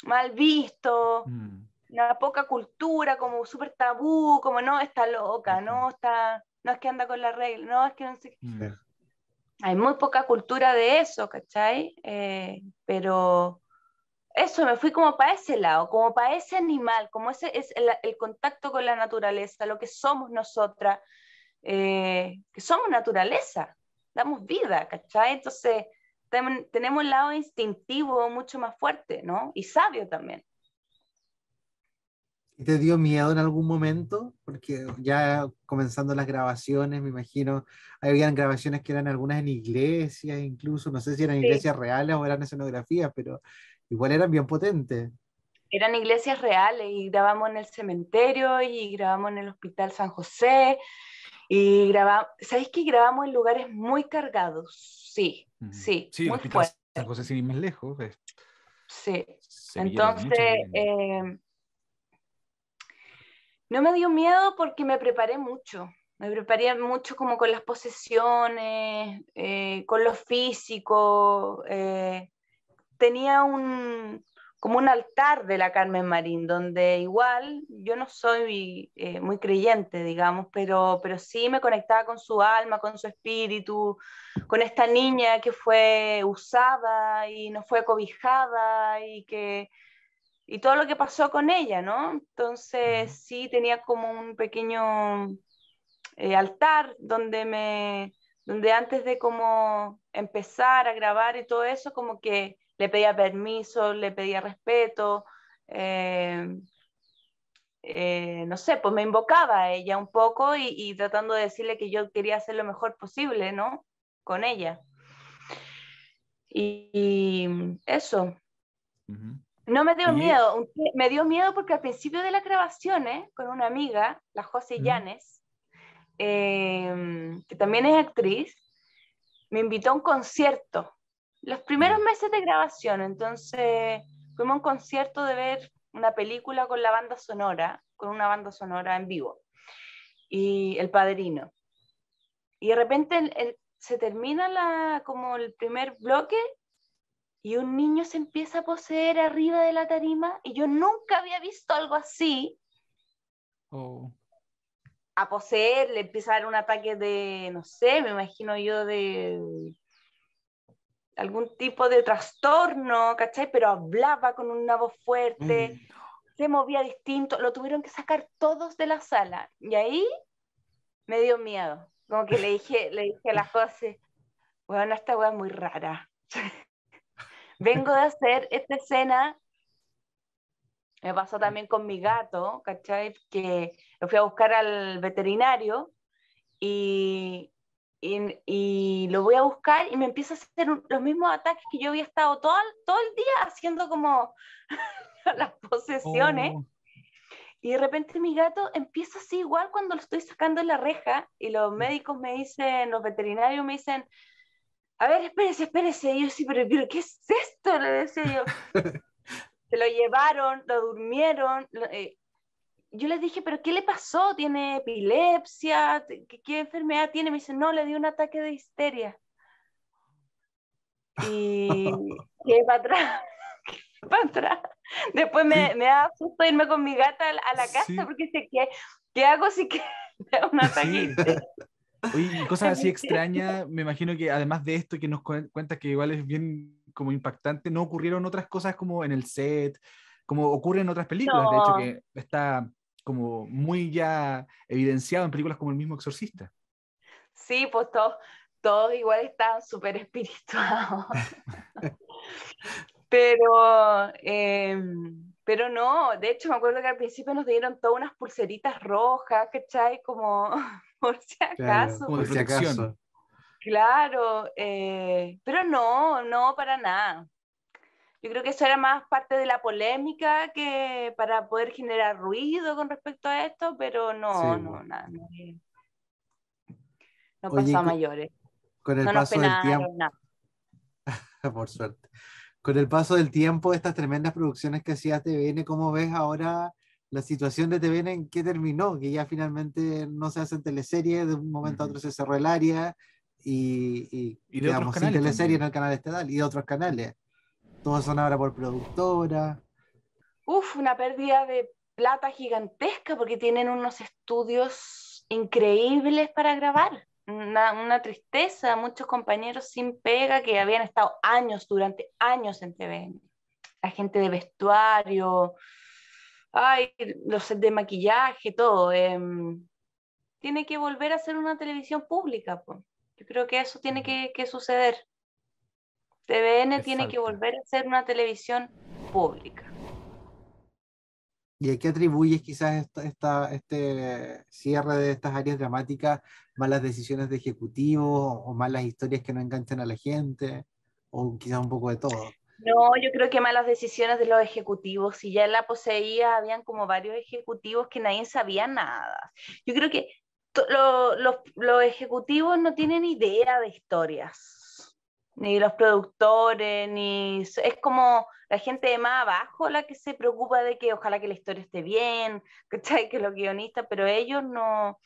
mal visto, mm. una poca cultura, como súper tabú, como no, está loca, no, está, no es que anda con la regla, no, es que no sé. Mm. Hay muy poca cultura de eso, ¿cachai? Eh, pero eso, me fui como para ese lado, como para ese animal, como ese es el, contacto con la naturaleza, lo que somos nosotras, eh, que somos naturaleza, damos vida, ¿cachai? Entonces, tenemos el lado instintivo mucho más fuerte, ¿no? Y sabio también. ¿Y te dio miedo en algún momento? Porque ya comenzando las grabaciones, me imagino, habían grabaciones que eran algunas en iglesias, incluso, no sé si eran iglesias reales o eran escenografías, pero igual eran bien potentes. Eran iglesias reales y grabamos en el cementerio y grabamos en el Hospital San José y grabamos, ¿sabéis que grabamos en lugares muy cargados? Sí, sí, sí, muy fuerte. San José sin ir más lejos. Sí, entonces eh, no me dio miedo porque me preparé mucho. Me preparé mucho como con las posesiones, eh, con lo físico. Eh, tenía un, como un altar de la Carmen Marín, donde igual yo no soy eh, muy creyente, digamos, pero, pero sí me conectaba con su alma, con su espíritu, con esta niña que fue usada y no fue cobijada y que y todo lo que pasó con ella, ¿no? Entonces sí tenía como un pequeño eh, altar donde me donde antes de como empezar a grabar y todo eso como que le pedía permiso, le pedía respeto, eh, eh, no sé, pues me invocaba a ella un poco y, tratando de decirle que yo quería hacer lo mejor posible, ¿no? Con ella. Y, eso. No me dio miedo, me dio miedo porque al principio de las grabaciones, con una amiga, la José Llanes, eh, que también es actriz, me invitó a un concierto los primeros meses de grabación, entonces fuimos a un concierto de ver una película con la banda sonora, con una banda sonora en vivo, y El Padrino. Y de repente se termina la, como el primer bloque y un niño se empieza a poseer arriba de la tarima y yo nunca había visto algo así. Oh. A poseer, le empieza a dar un ataque de, no sé, me imagino yo de algún tipo de trastorno, ¿cachai? Pero hablaba con una voz fuerte, mm. se movía distinto, lo tuvieron que sacar todos de la sala. Y ahí me dio miedo. Como que le dije, le dije a la José, bueno, esta weá es muy rara. Vengo de hacer esta escena. Me pasó también con mi gato, ¿cachai? Que lo fui a buscar al veterinario y, y, lo voy a buscar y me empieza a hacer los mismos ataques que yo había estado todo, todo el día haciendo como las posesiones. Oh. Y de repente mi gato empieza así igual cuando lo estoy sacando en la reja y los médicos me dicen, los veterinarios me dicen, a ver, espérese, espérese. Y yo sí, pero, pero ¿qué es esto? Le decía yo. Se lo llevaron, lo durmieron, eh, yo les dije, pero ¿qué le pasó? ¿Tiene epilepsia? ¿Qué, enfermedad tiene? Me dice, no, le dio un ataque de histeria. Y qué para atrás, para atrás. Después me, me da susto irme con mi gata a la casa porque dice, ¿qué, ¿qué hago si que da un ataque Oye, cosas así extrañas, me imagino que además de esto que nos cuentas que igual es bien como impactante, ¿no ocurrieron otras cosas como en el set, como ocurre en otras películas? De hecho, que está como muy ya evidenciado en películas como El mismo Exorcista. Sí, pues todos, igual están súper espirituados. pero, em, pero no, de hecho me acuerdo que al principio nos dieron todas unas pulseritas rojas, ¿cachai? Como por si acaso. como de protección. Claro, eh, pero no, no, para nada. Yo creo que eso era más parte de la polémica que para poder generar ruido con respecto a esto, pero no, no, nada. No, no pasó a mayores. Con el paso del tiempo. Por suerte. Con el paso del tiempo, estas tremendas producciones que hacía TVN, ¿cómo ves ahora la situación de TVN en qué terminó? Que ya finalmente no se hacen teleseries, de un momento a otro se cerró el área y, y, de otros canales teleseries en el canal estatal y de otros canales. Todos son ahora por productora. Uf, una pérdida de plata gigantesca porque tienen unos estudios increíbles para grabar. Una, una, tristeza, muchos compañeros sin pega que habían estado años, durante años en TVN. la gente de vestuario, ay, los de maquillaje, todo. Em, tiene que volver a ser una televisión pública. Yo creo que eso tiene que, suceder. TVN tiene que volver a ser una televisión pública. ¿Y a qué atribuyes quizás esta, este cierre de estas áreas dramáticas, malas decisiones de ejecutivos o malas historias que no enganchan a la gente? ¿O quizás un poco de todo? No, yo creo que malas decisiones de los ejecutivos. Si ya en la poseía habían como varios ejecutivos que nadie sabía nada. Yo creo que los ejecutivos no tienen idea de historias, ni los productores, ni... Es como la gente de más abajo la que se preocupa de que ojalá que la historia esté bien, que los guionistas, pero ellos no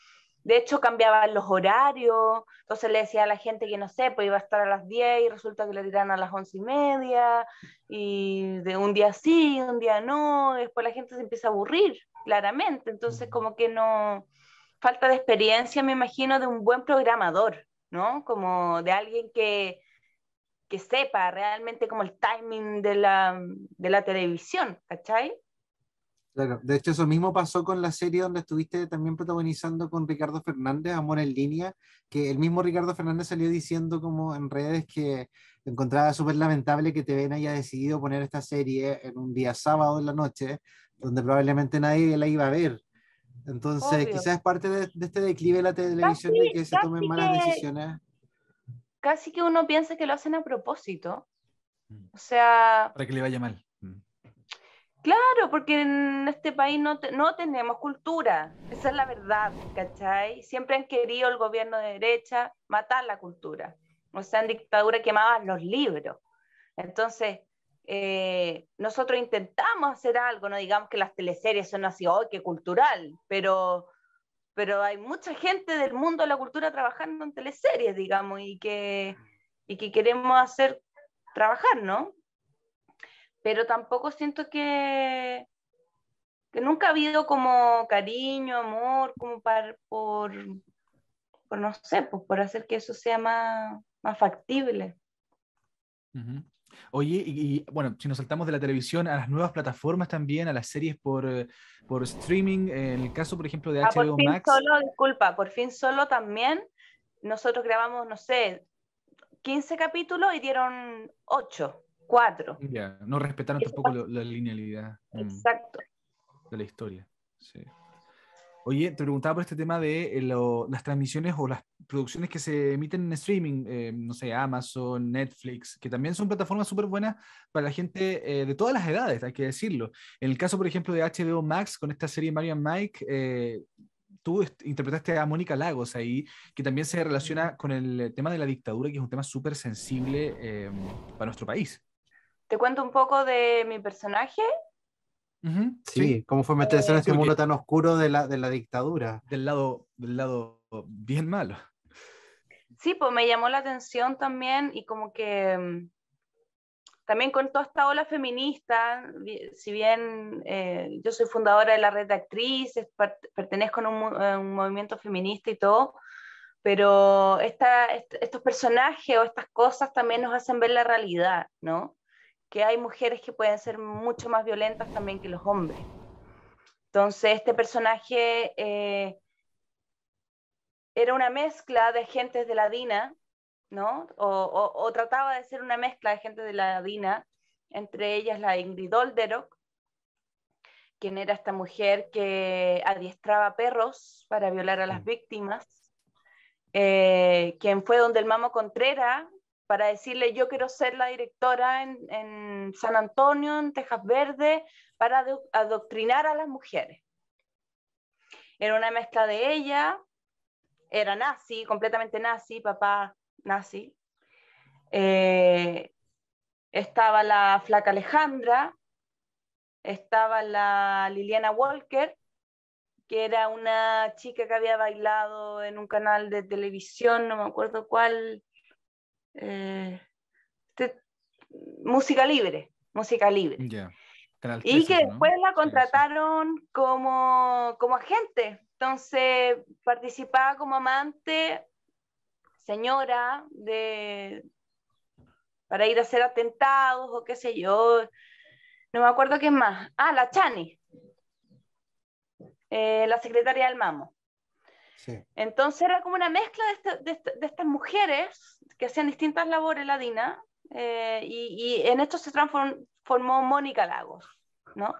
de hecho, cambiaban los horarios, entonces le decía a la gente que no sé, pues iba a estar a las 10 y resulta que le tiran a las 11 y media, y de un día sí, un día no, después la gente se empieza a aburrir, claramente. Entonces, como que no, falta de experiencia, me imagino, de un buen programador, ¿no? Como de alguien que, que sepa realmente como el timing de la, de la televisión, ¿cachai? Claro, de hecho eso mismo pasó con la serie donde estuviste también protagonizando con Ricardo Fernández, Amor en línea, que el mismo Ricardo Fernández salió diciendo como en redes que encontraba súper lamentable que TVN haya decidido poner esta serie en un día sábado en la noche, donde probablemente nadie la iba a ver. Entonces, quizás es parte de, este declive de la televisión de que se tomen malas decisiones. Casi que uno piensa que lo hacen a propósito. Mm. O sea... Para que le vaya mal. Claro, porque en este país no, no tenemos cultura, esa es la verdad, ¿cachai? Siempre han querido el gobierno de derecha matar la cultura, o sea, en dictadura quemaban los libros. Entonces, eh, nosotros intentamos hacer algo, no digamos que las teleseries son así, ¡ay, qué cultural! Pero, pero hay mucha gente del mundo de la cultura trabajando en teleseries, digamos, y que, y que queremos hacer trabajar, ¿no? pero tampoco siento que, que nunca ha habido como cariño, amor, como para, por, no sé, pues por hacer que eso sea más, más factible. Oye, y, bueno, si nos saltamos de la televisión a las nuevas plataformas también, a las series por, por streaming, en el caso, por ejemplo, de HBO ah, por fin Max. Solo, disculpa, por fin solo también, nosotros grabamos, no sé, 15 capítulos y dieron 8 cuatro. Ya, no respetaron tampoco la, linealidad. Mm, Exacto. De la historia. Sí. Oye, te preguntaba por este tema de eh, las transmisiones o las producciones que se emiten en streaming, eh, no sé, Amazon, Netflix, que también son plataformas súper buenas para la gente eh, de todas las edades, hay que decirlo. En el caso, por ejemplo, de HBO Max, con esta serie Marian Mike, tú interpretaste a Mónica Lagos ahí, que también se relaciona con el tema de la dictadura, que es un tema súper sensible para nuestro país. ¿Te cuento un poco de mi personaje? Sí, cómo fue meterse en ese mundo tan oscuro de la, de la dictadura. Del lado, del lado bien malo. Sí, pues me llamó la atención también y como que mm, también con toda esta ola feminista, si bien eh, yo soy fundadora de la red de actrices, pertenezco a un, un, movimiento feminista y todo, pero esta, estos personajes o estas cosas también nos hacen ver la realidad, ¿no? Que hay mujeres que pueden ser mucho más violentas también que los hombres. Entonces, este personaje eh, era una mezcla de agentes de la DINA, ¿no? O, trataba de ser una mezcla de agentes de la DINA, entre ellas la Ingrid Olderock, quien era esta mujer que adiestraba perros para violar a las víctimas, eh, quien fue donde el Mamo Contreras para decirle yo quiero ser la directora en, San Antonio, en Tejas Verde, para adoctrinar a las mujeres. Era una mezcla de ella, era nazi, completamente nazi, papá nazi. Eh, estaba la flaca Alejandra, estaba la Liliana Walker, que era una chica que había bailado en un canal de televisión, no me acuerdo cuál, eh, este, música libre, música libre. y que después la contrataron Como, como agente. Entonces participaba como amante, señora, de, para ir a hacer atentados o qué sé yo. no me acuerdo quién más. Ah, la Chani, eh, la secretaria del Mamo. Entonces era como una mezcla de, estas mujeres que hacían distintas labores ladinas eh, y, y, en esto se transformó Mónica Lagos, ¿no?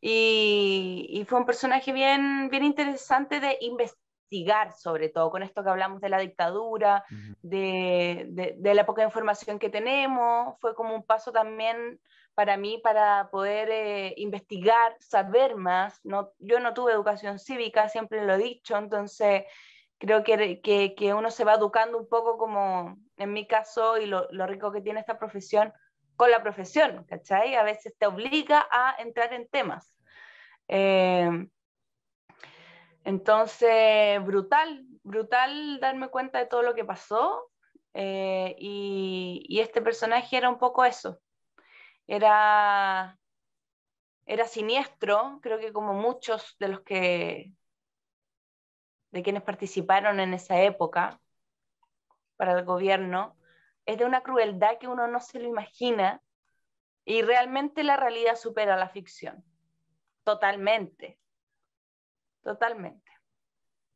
Y, y, fue un personaje bien, bien interesante de investigar, sobre todo con esto que hablamos de la dictadura, de, de, de, la poca información que tenemos. Fue como un paso también para mí para poder eh, investigar, saber más. No, yo no tuve educación cívica, siempre lo he dicho, entonces creo que, que, que uno se va educando un poco como en mi caso y lo, lo, rico que tiene esta profesión con la profesión, ¿cachai? A veces te obliga a entrar en temas. Eh, entonces, brutal, brutal darme cuenta de todo lo que pasó eh, y, y este personaje era un poco eso, era, era siniestro, creo que como muchos de los que de quienes participaron en esa época para el gobierno, es de una crueldad que uno no se lo imagina y realmente la realidad supera la ficción. Totalmente. Totalmente.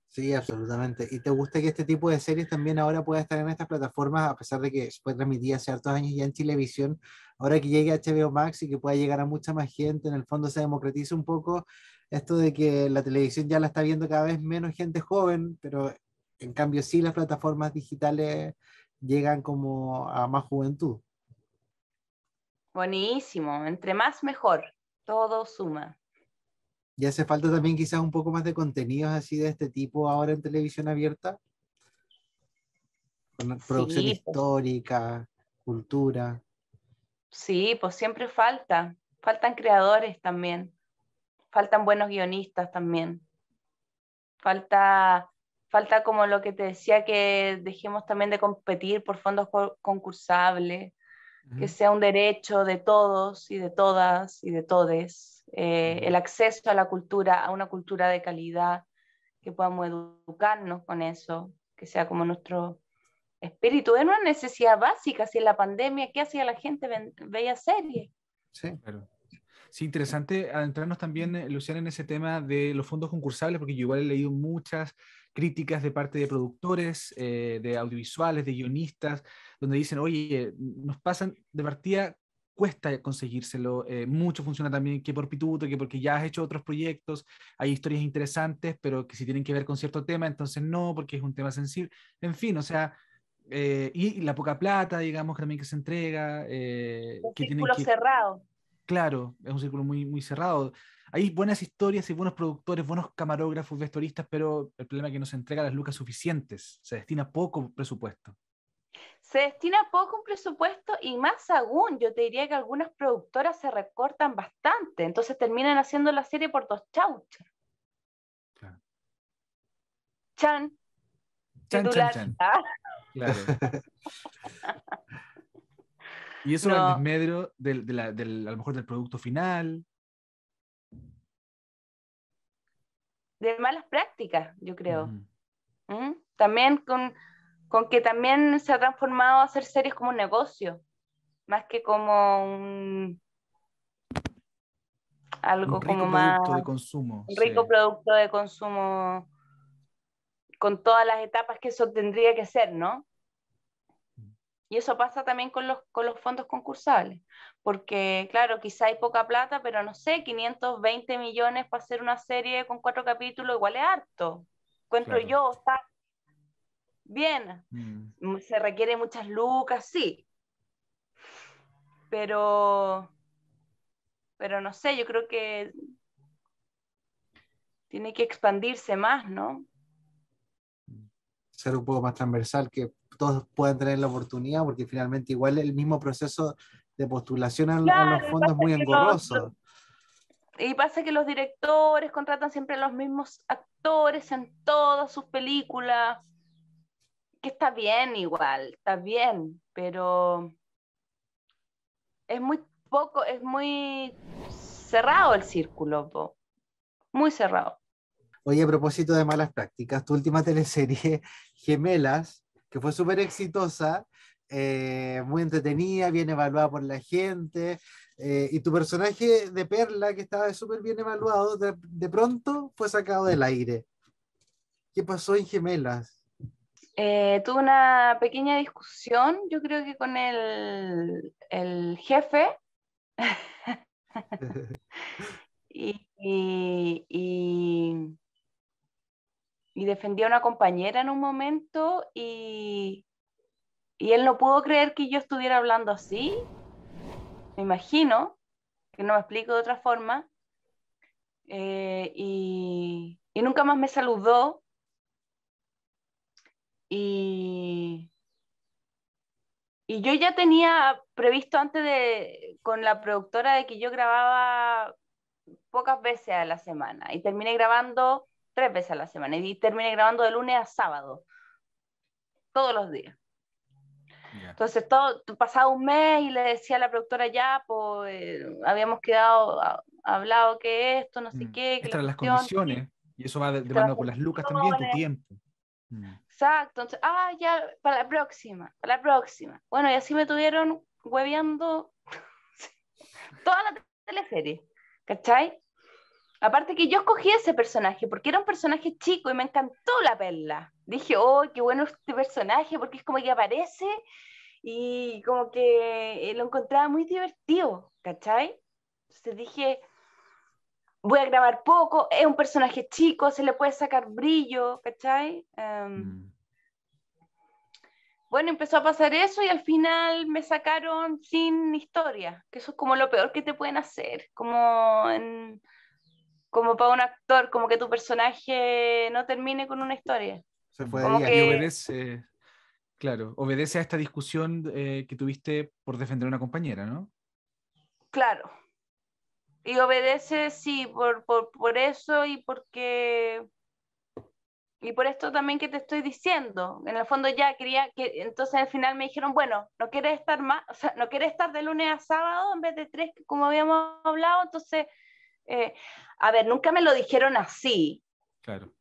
Sí, absolutamente. ¿Y te gusta que este tipo de series también ahora pueda estar en estas plataformas, a pesar de que fue transmitida hace hartos años ya en televisión, ahora que llegue a HBO Max y que pueda llegar a mucha más gente, en el fondo se democratiza un poco esto de que la televisión ya la está viendo cada vez menos gente joven, pero en cambio sí las plataformas digitales llegan como a más juventud. Buenísimo, entre más mejor, todo suma. Y hace falta también quizás un poco más de contenidos así de este tipo ahora en televisión abierta. Con producción pues. histórica, cultura. Sí, pues siempre falta. Faltan creadores también. Faltan buenos guionistas también. Falta, falta como lo que te decía, que dejemos también de competir por fondos concursables, que sea un derecho de todos y de todas y de todes eh, el acceso a la cultura, a una cultura de calidad, que podamos educarnos con eso, que sea como nuestro espíritu. Es una necesidad básica, si en la pandemia, ¿qué hacía la gente? Veía series. Sí, claro. Sí, interesante adentrarnos también, eh, Luciana, en ese tema de los fondos concursables, porque yo igual he leído muchas críticas de parte de productores, eh, de audiovisuales, de guionistas, donde dicen, oye, nos pasan de partida cuesta conseguírselo. Eh, mucho funciona también que por pituto, que porque ya has hecho otros proyectos, hay historias interesantes, pero que si tienen que ver con cierto tema, entonces no, porque es un tema sensible. En fin, o sea, eh, y, la poca plata, digamos, también que se entrega. Eh, un círculo cerrado. Claro, es un círculo muy, muy cerrado. Hay buenas historias y buenos productores, buenos camarógrafos, vestuaristas, pero el problema es que no se entrega las lucas suficientes, se destina poco presupuesto se destina poco un presupuesto y más aún, yo te diría que algunas productoras se recortan bastante, entonces terminan haciendo la serie por dos chauchas. Chan. Chan, chan, chan. Ah. Claro. y eso no. en desmedro del, del, a lo mejor del producto final. De malas prácticas, yo creo. ¿Mm? También con con que también se ha transformado a hacer series como un negocio, más que como un algo como más producto de consumo, un rico producto de consumo con todas las etapas que eso tendría que ser, ¿no? Y eso pasa también con los, con los fondos concursables, porque claro, quizá hay poca plata, pero no sé, 520 millones para hacer una serie con cuatro capítulos igual es harto. Encuentro yo, está bien. Mm. Se requiere muchas lucas, sí. Pero, pero no sé, yo creo que tiene que expandirse más, ¿no? Ser un poco más transversal, que todos puedan tener la oportunidad, porque finalmente igual el mismo proceso de postulación a, los fondos es muy engorroso. y pasa que los directores contratan siempre a los mismos actores en todas sus películas que está bien igual, está bien, pero es muy poco, es muy cerrado el círculo, muy cerrado. Oye, a propósito de malas prácticas, tu última teleserie, Gemelas, que fue súper exitosa, eh, muy entretenida, bien evaluada por la gente, Eh, y tu personaje de Perla, que estaba súper bien evaluado, de, de, pronto fue sacado del aire. ¿Qué pasó en Gemelas? Eh, tuve una pequeña discusión, yo creo que con el, el jefe. y, y, y, y, defendí a una compañera en un momento y, y él no pudo creer que yo estuviera hablando así. Me imagino, que no me explico de otra forma. Eh, y, y nunca más me saludó y, y yo ya tenía previsto antes de, con la productora de que yo grababa pocas veces a la semana y terminé grabando tres veces a la semana y terminé grabando de lunes a sábado, todos los días. Entonces, todo, pasaba un mes y le decía a la productora ya, pues habíamos quedado, hablado que esto, no sé mm. qué. Que las condiciones, y eso va de, de mano con las lucas también, tu tiempo. Mm. Exacto, entonces, ah, ya, para la próxima, para la próxima. Bueno, y así me tuvieron hueveando toda la teleserie, ¿cachai? Aparte que yo escogí ese personaje porque era un personaje chico y me encantó la perla. Dije, oh, qué bueno este personaje porque es como que aparece y como que lo encontraba muy divertido, ¿cachai? Entonces dije, voy a grabar poco, es un personaje chico, se le puede sacar brillo, ¿cachai? Um, bueno, empezó a pasar eso y al final me sacaron sin historia, que eso es como lo peor que te pueden hacer, como, como para un actor, como que tu personaje no termine con una historia. Se fue como que... y obedece, claro, obedece a esta discusión eh, que tuviste por defender a una compañera, ¿no? Claro. Y obedece, sí, por, por, por eso y porque y por esto también que te estoy diciendo, en el fondo ya quería que, entonces al final me dijeron, bueno, no quieres estar más, o sea, no quieres estar de lunes a sábado en vez de tres, como habíamos hablado, entonces, eh, a ver, nunca me lo dijeron así. Claro.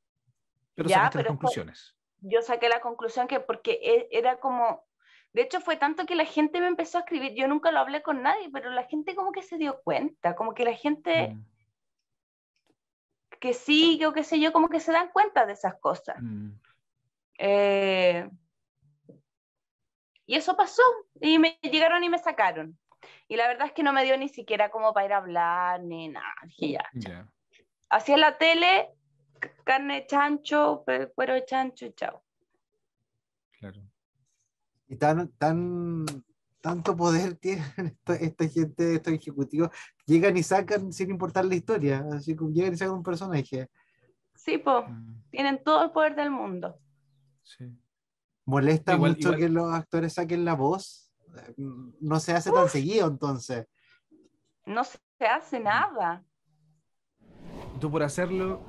Pero ya, sacaste las conclusiones. Yo saqué la conclusión que porque e, era como, de hecho fue tanto que la gente me empezó a escribir, yo nunca lo hablé con nadie, pero la gente como que se dio cuenta, como que la gente... Mm que sí, o qué sé yo, como que se dan cuenta de esas cosas. Mm. Eh, y eso pasó, y me llegaron y me sacaron. Y la verdad es que no me dio ni siquiera como para ir a hablar, ni nada. Dije ya. Hacía la tele, carne de chancho, cuero de chancho, y chao. Claro. Y tan, tan tanto poder tienen esta, gente, estos ejecutivos, llegan y sacan sin importar la historia, así como llegan y sacan un personaje. Sí, pues, tienen todo el poder del mundo. Sí. Molesta mucho que los actores saquen la voz. No se hace tan seguido entonces. No se hace nada. Tú por hacerlo,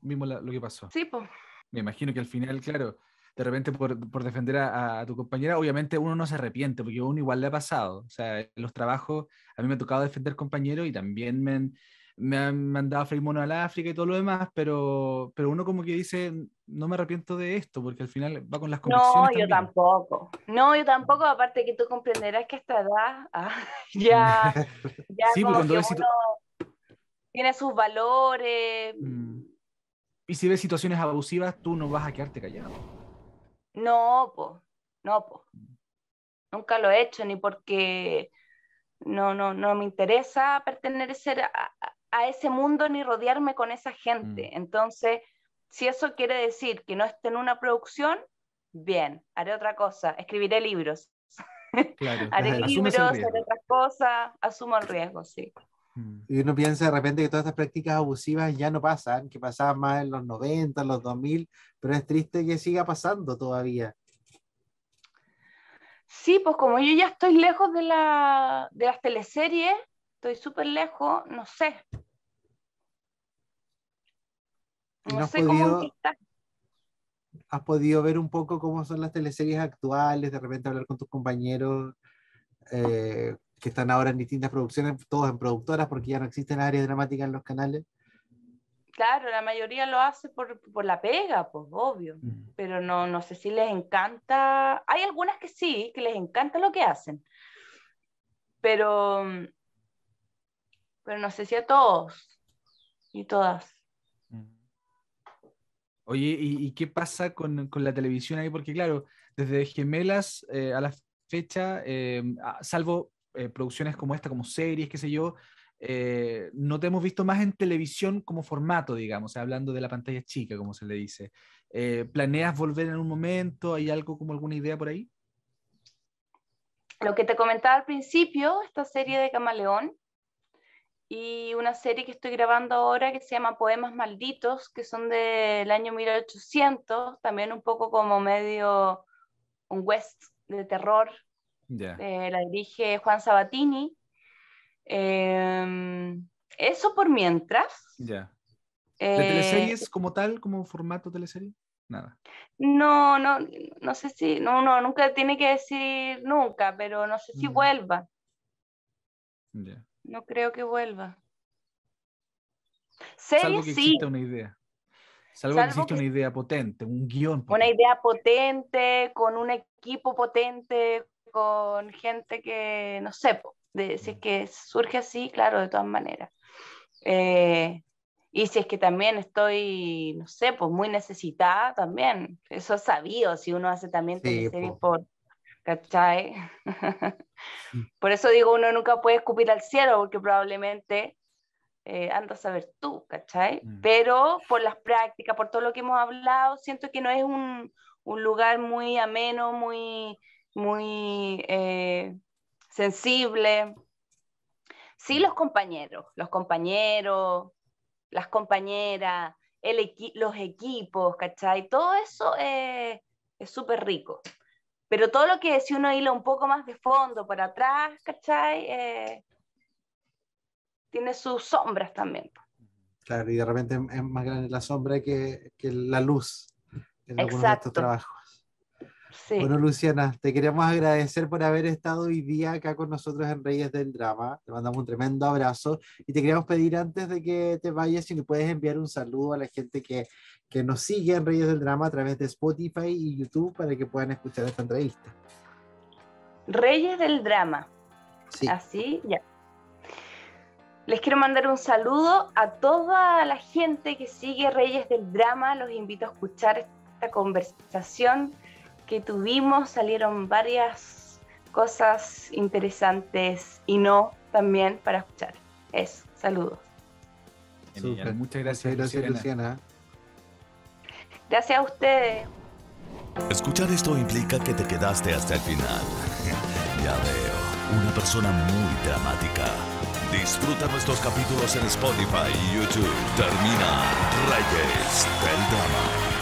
vimos lo que pasó. Sí, pues. Me imagino que al final, claro, de repente por, por defender a, tu compañera, obviamente uno no se arrepiente, porque a uno igual le ha pasado. O sea, en los trabajos, a mí me ha tocado defender compañeros y también me, me han mandado a freír mono al África y todo lo demás, pero, pero uno como que dice, no me arrepiento de esto, porque al final va con las convicciones. No, yo tampoco. No, yo tampoco, aparte que tú comprenderás que esta edad ah, ya, ya sí, como que uno tiene sus valores. Mm. Y si ves situaciones abusivas, tú no vas a quedarte callado. No, pues, no, pues. Nunca lo he hecho, ni porque no, no, no me interesa pertenecer a, a ese mundo ni rodearme con esa gente. Mm. Entonces, si eso quiere decir que no esté en una producción, bien, haré otra cosa, escribiré libros. Claro. haré libros, haré otras cosas, asumo el riesgo, sí. Mm. Y uno piensa de repente que todas estas prácticas abusivas ya no pasan, que pasaban más en los 90, en los 2000, pero es triste que siga pasando todavía. Sí, pues como yo ya estoy lejos de, la, de las teleseries, estoy súper lejos, no sé. No, sé cómo ¿Has podido ver un poco cómo son las teleseries actuales? De repente hablar con tus compañeros, eh, que están ahora en distintas producciones, todos en productoras, porque ya no existen áreas dramáticas en los canales. Claro, la mayoría lo hace por, por la pega, pues obvio, mm. pero no, no sé si les encanta, hay algunas que sí, que les encanta lo que hacen, pero, pero no sé si a todos y todas. Oye, ¿y, qué pasa con, con, la televisión ahí? Porque claro, desde Gemelas eh, a la fecha, eh, salvo eh, producciones como esta, como series, qué sé yo, no te hemos visto más en televisión como formato, digamos, hablando de la pantalla chica, como se le dice. ¿Planeas volver en un momento? ¿Hay algo como alguna idea por ahí? Lo que te comentaba al principio, esta serie de Camaleón, y una serie que estoy grabando ahora que se llama Poemas Malditos, que son del año 1800, también un poco como medio un west de terror. Eh, la dirige Juan Sabatini. Em, eso por mientras. Ya. ¿De eh, teleseries como tal, como formato teleserie? Nada. No, no, no sé si, no, no, nunca tiene que decir nunca, pero no sé si mm. vuelva. Ya. No creo que vuelva. Salvo que exista una idea. Salvo, que exista una idea potente, un guion. Una idea potente, con un equipo potente, con gente que, no sé, de, si es mm. que surge así, claro, de todas maneras. Eh, y si es que también estoy, no sé, pues muy necesitada también. Eso es sabido, si uno hace también sí, por, ¿cachai? Mm. Por eso digo, uno nunca puede escupir al cielo, porque probablemente eh, anda a saber tú, ¿cachai? Mm. Pero por las prácticas, por todo lo que hemos hablado, siento que no es un, un lugar muy ameno, muy, muy eh, sensible. Sí, los compañeros, los compañeros, las compañeras, el los equipos, ¿cachai? Todo eso es súper rico. Pero todo lo que si uno hila un poco más de fondo para atrás, ¿cachai? Eh, tiene sus sombras también. Claro, y de repente es más grande la sombra que, que la luz en algunos de estos trabajos. Bueno, Luciana, te queremos agradecer por haber estado hoy día acá con nosotros en Reyes del Drama. Te mandamos un tremendo abrazo y te queríamos pedir antes de que te vayas si le puedes enviar un saludo a la gente que, que nos sigue en Reyes del Drama a través de Spotify y YouTube para que puedan escuchar esta entrevista. Reyes del Drama. Sí. Así, ya. Les quiero mandar un saludo a toda la gente que sigue Reyes del Drama. Los invito a escuchar esta conversación que tuvimos salieron varias cosas interesantes y no también para escuchar. Es, saludos. Muchas gracias, gracias Luciana. Gracias a ustedes. Escuchar esto implica que te quedaste hasta el final. ya veo, una persona muy dramática. Disfruta nuestros capítulos en Spotify y YouTube. Termina Reyes del Drama.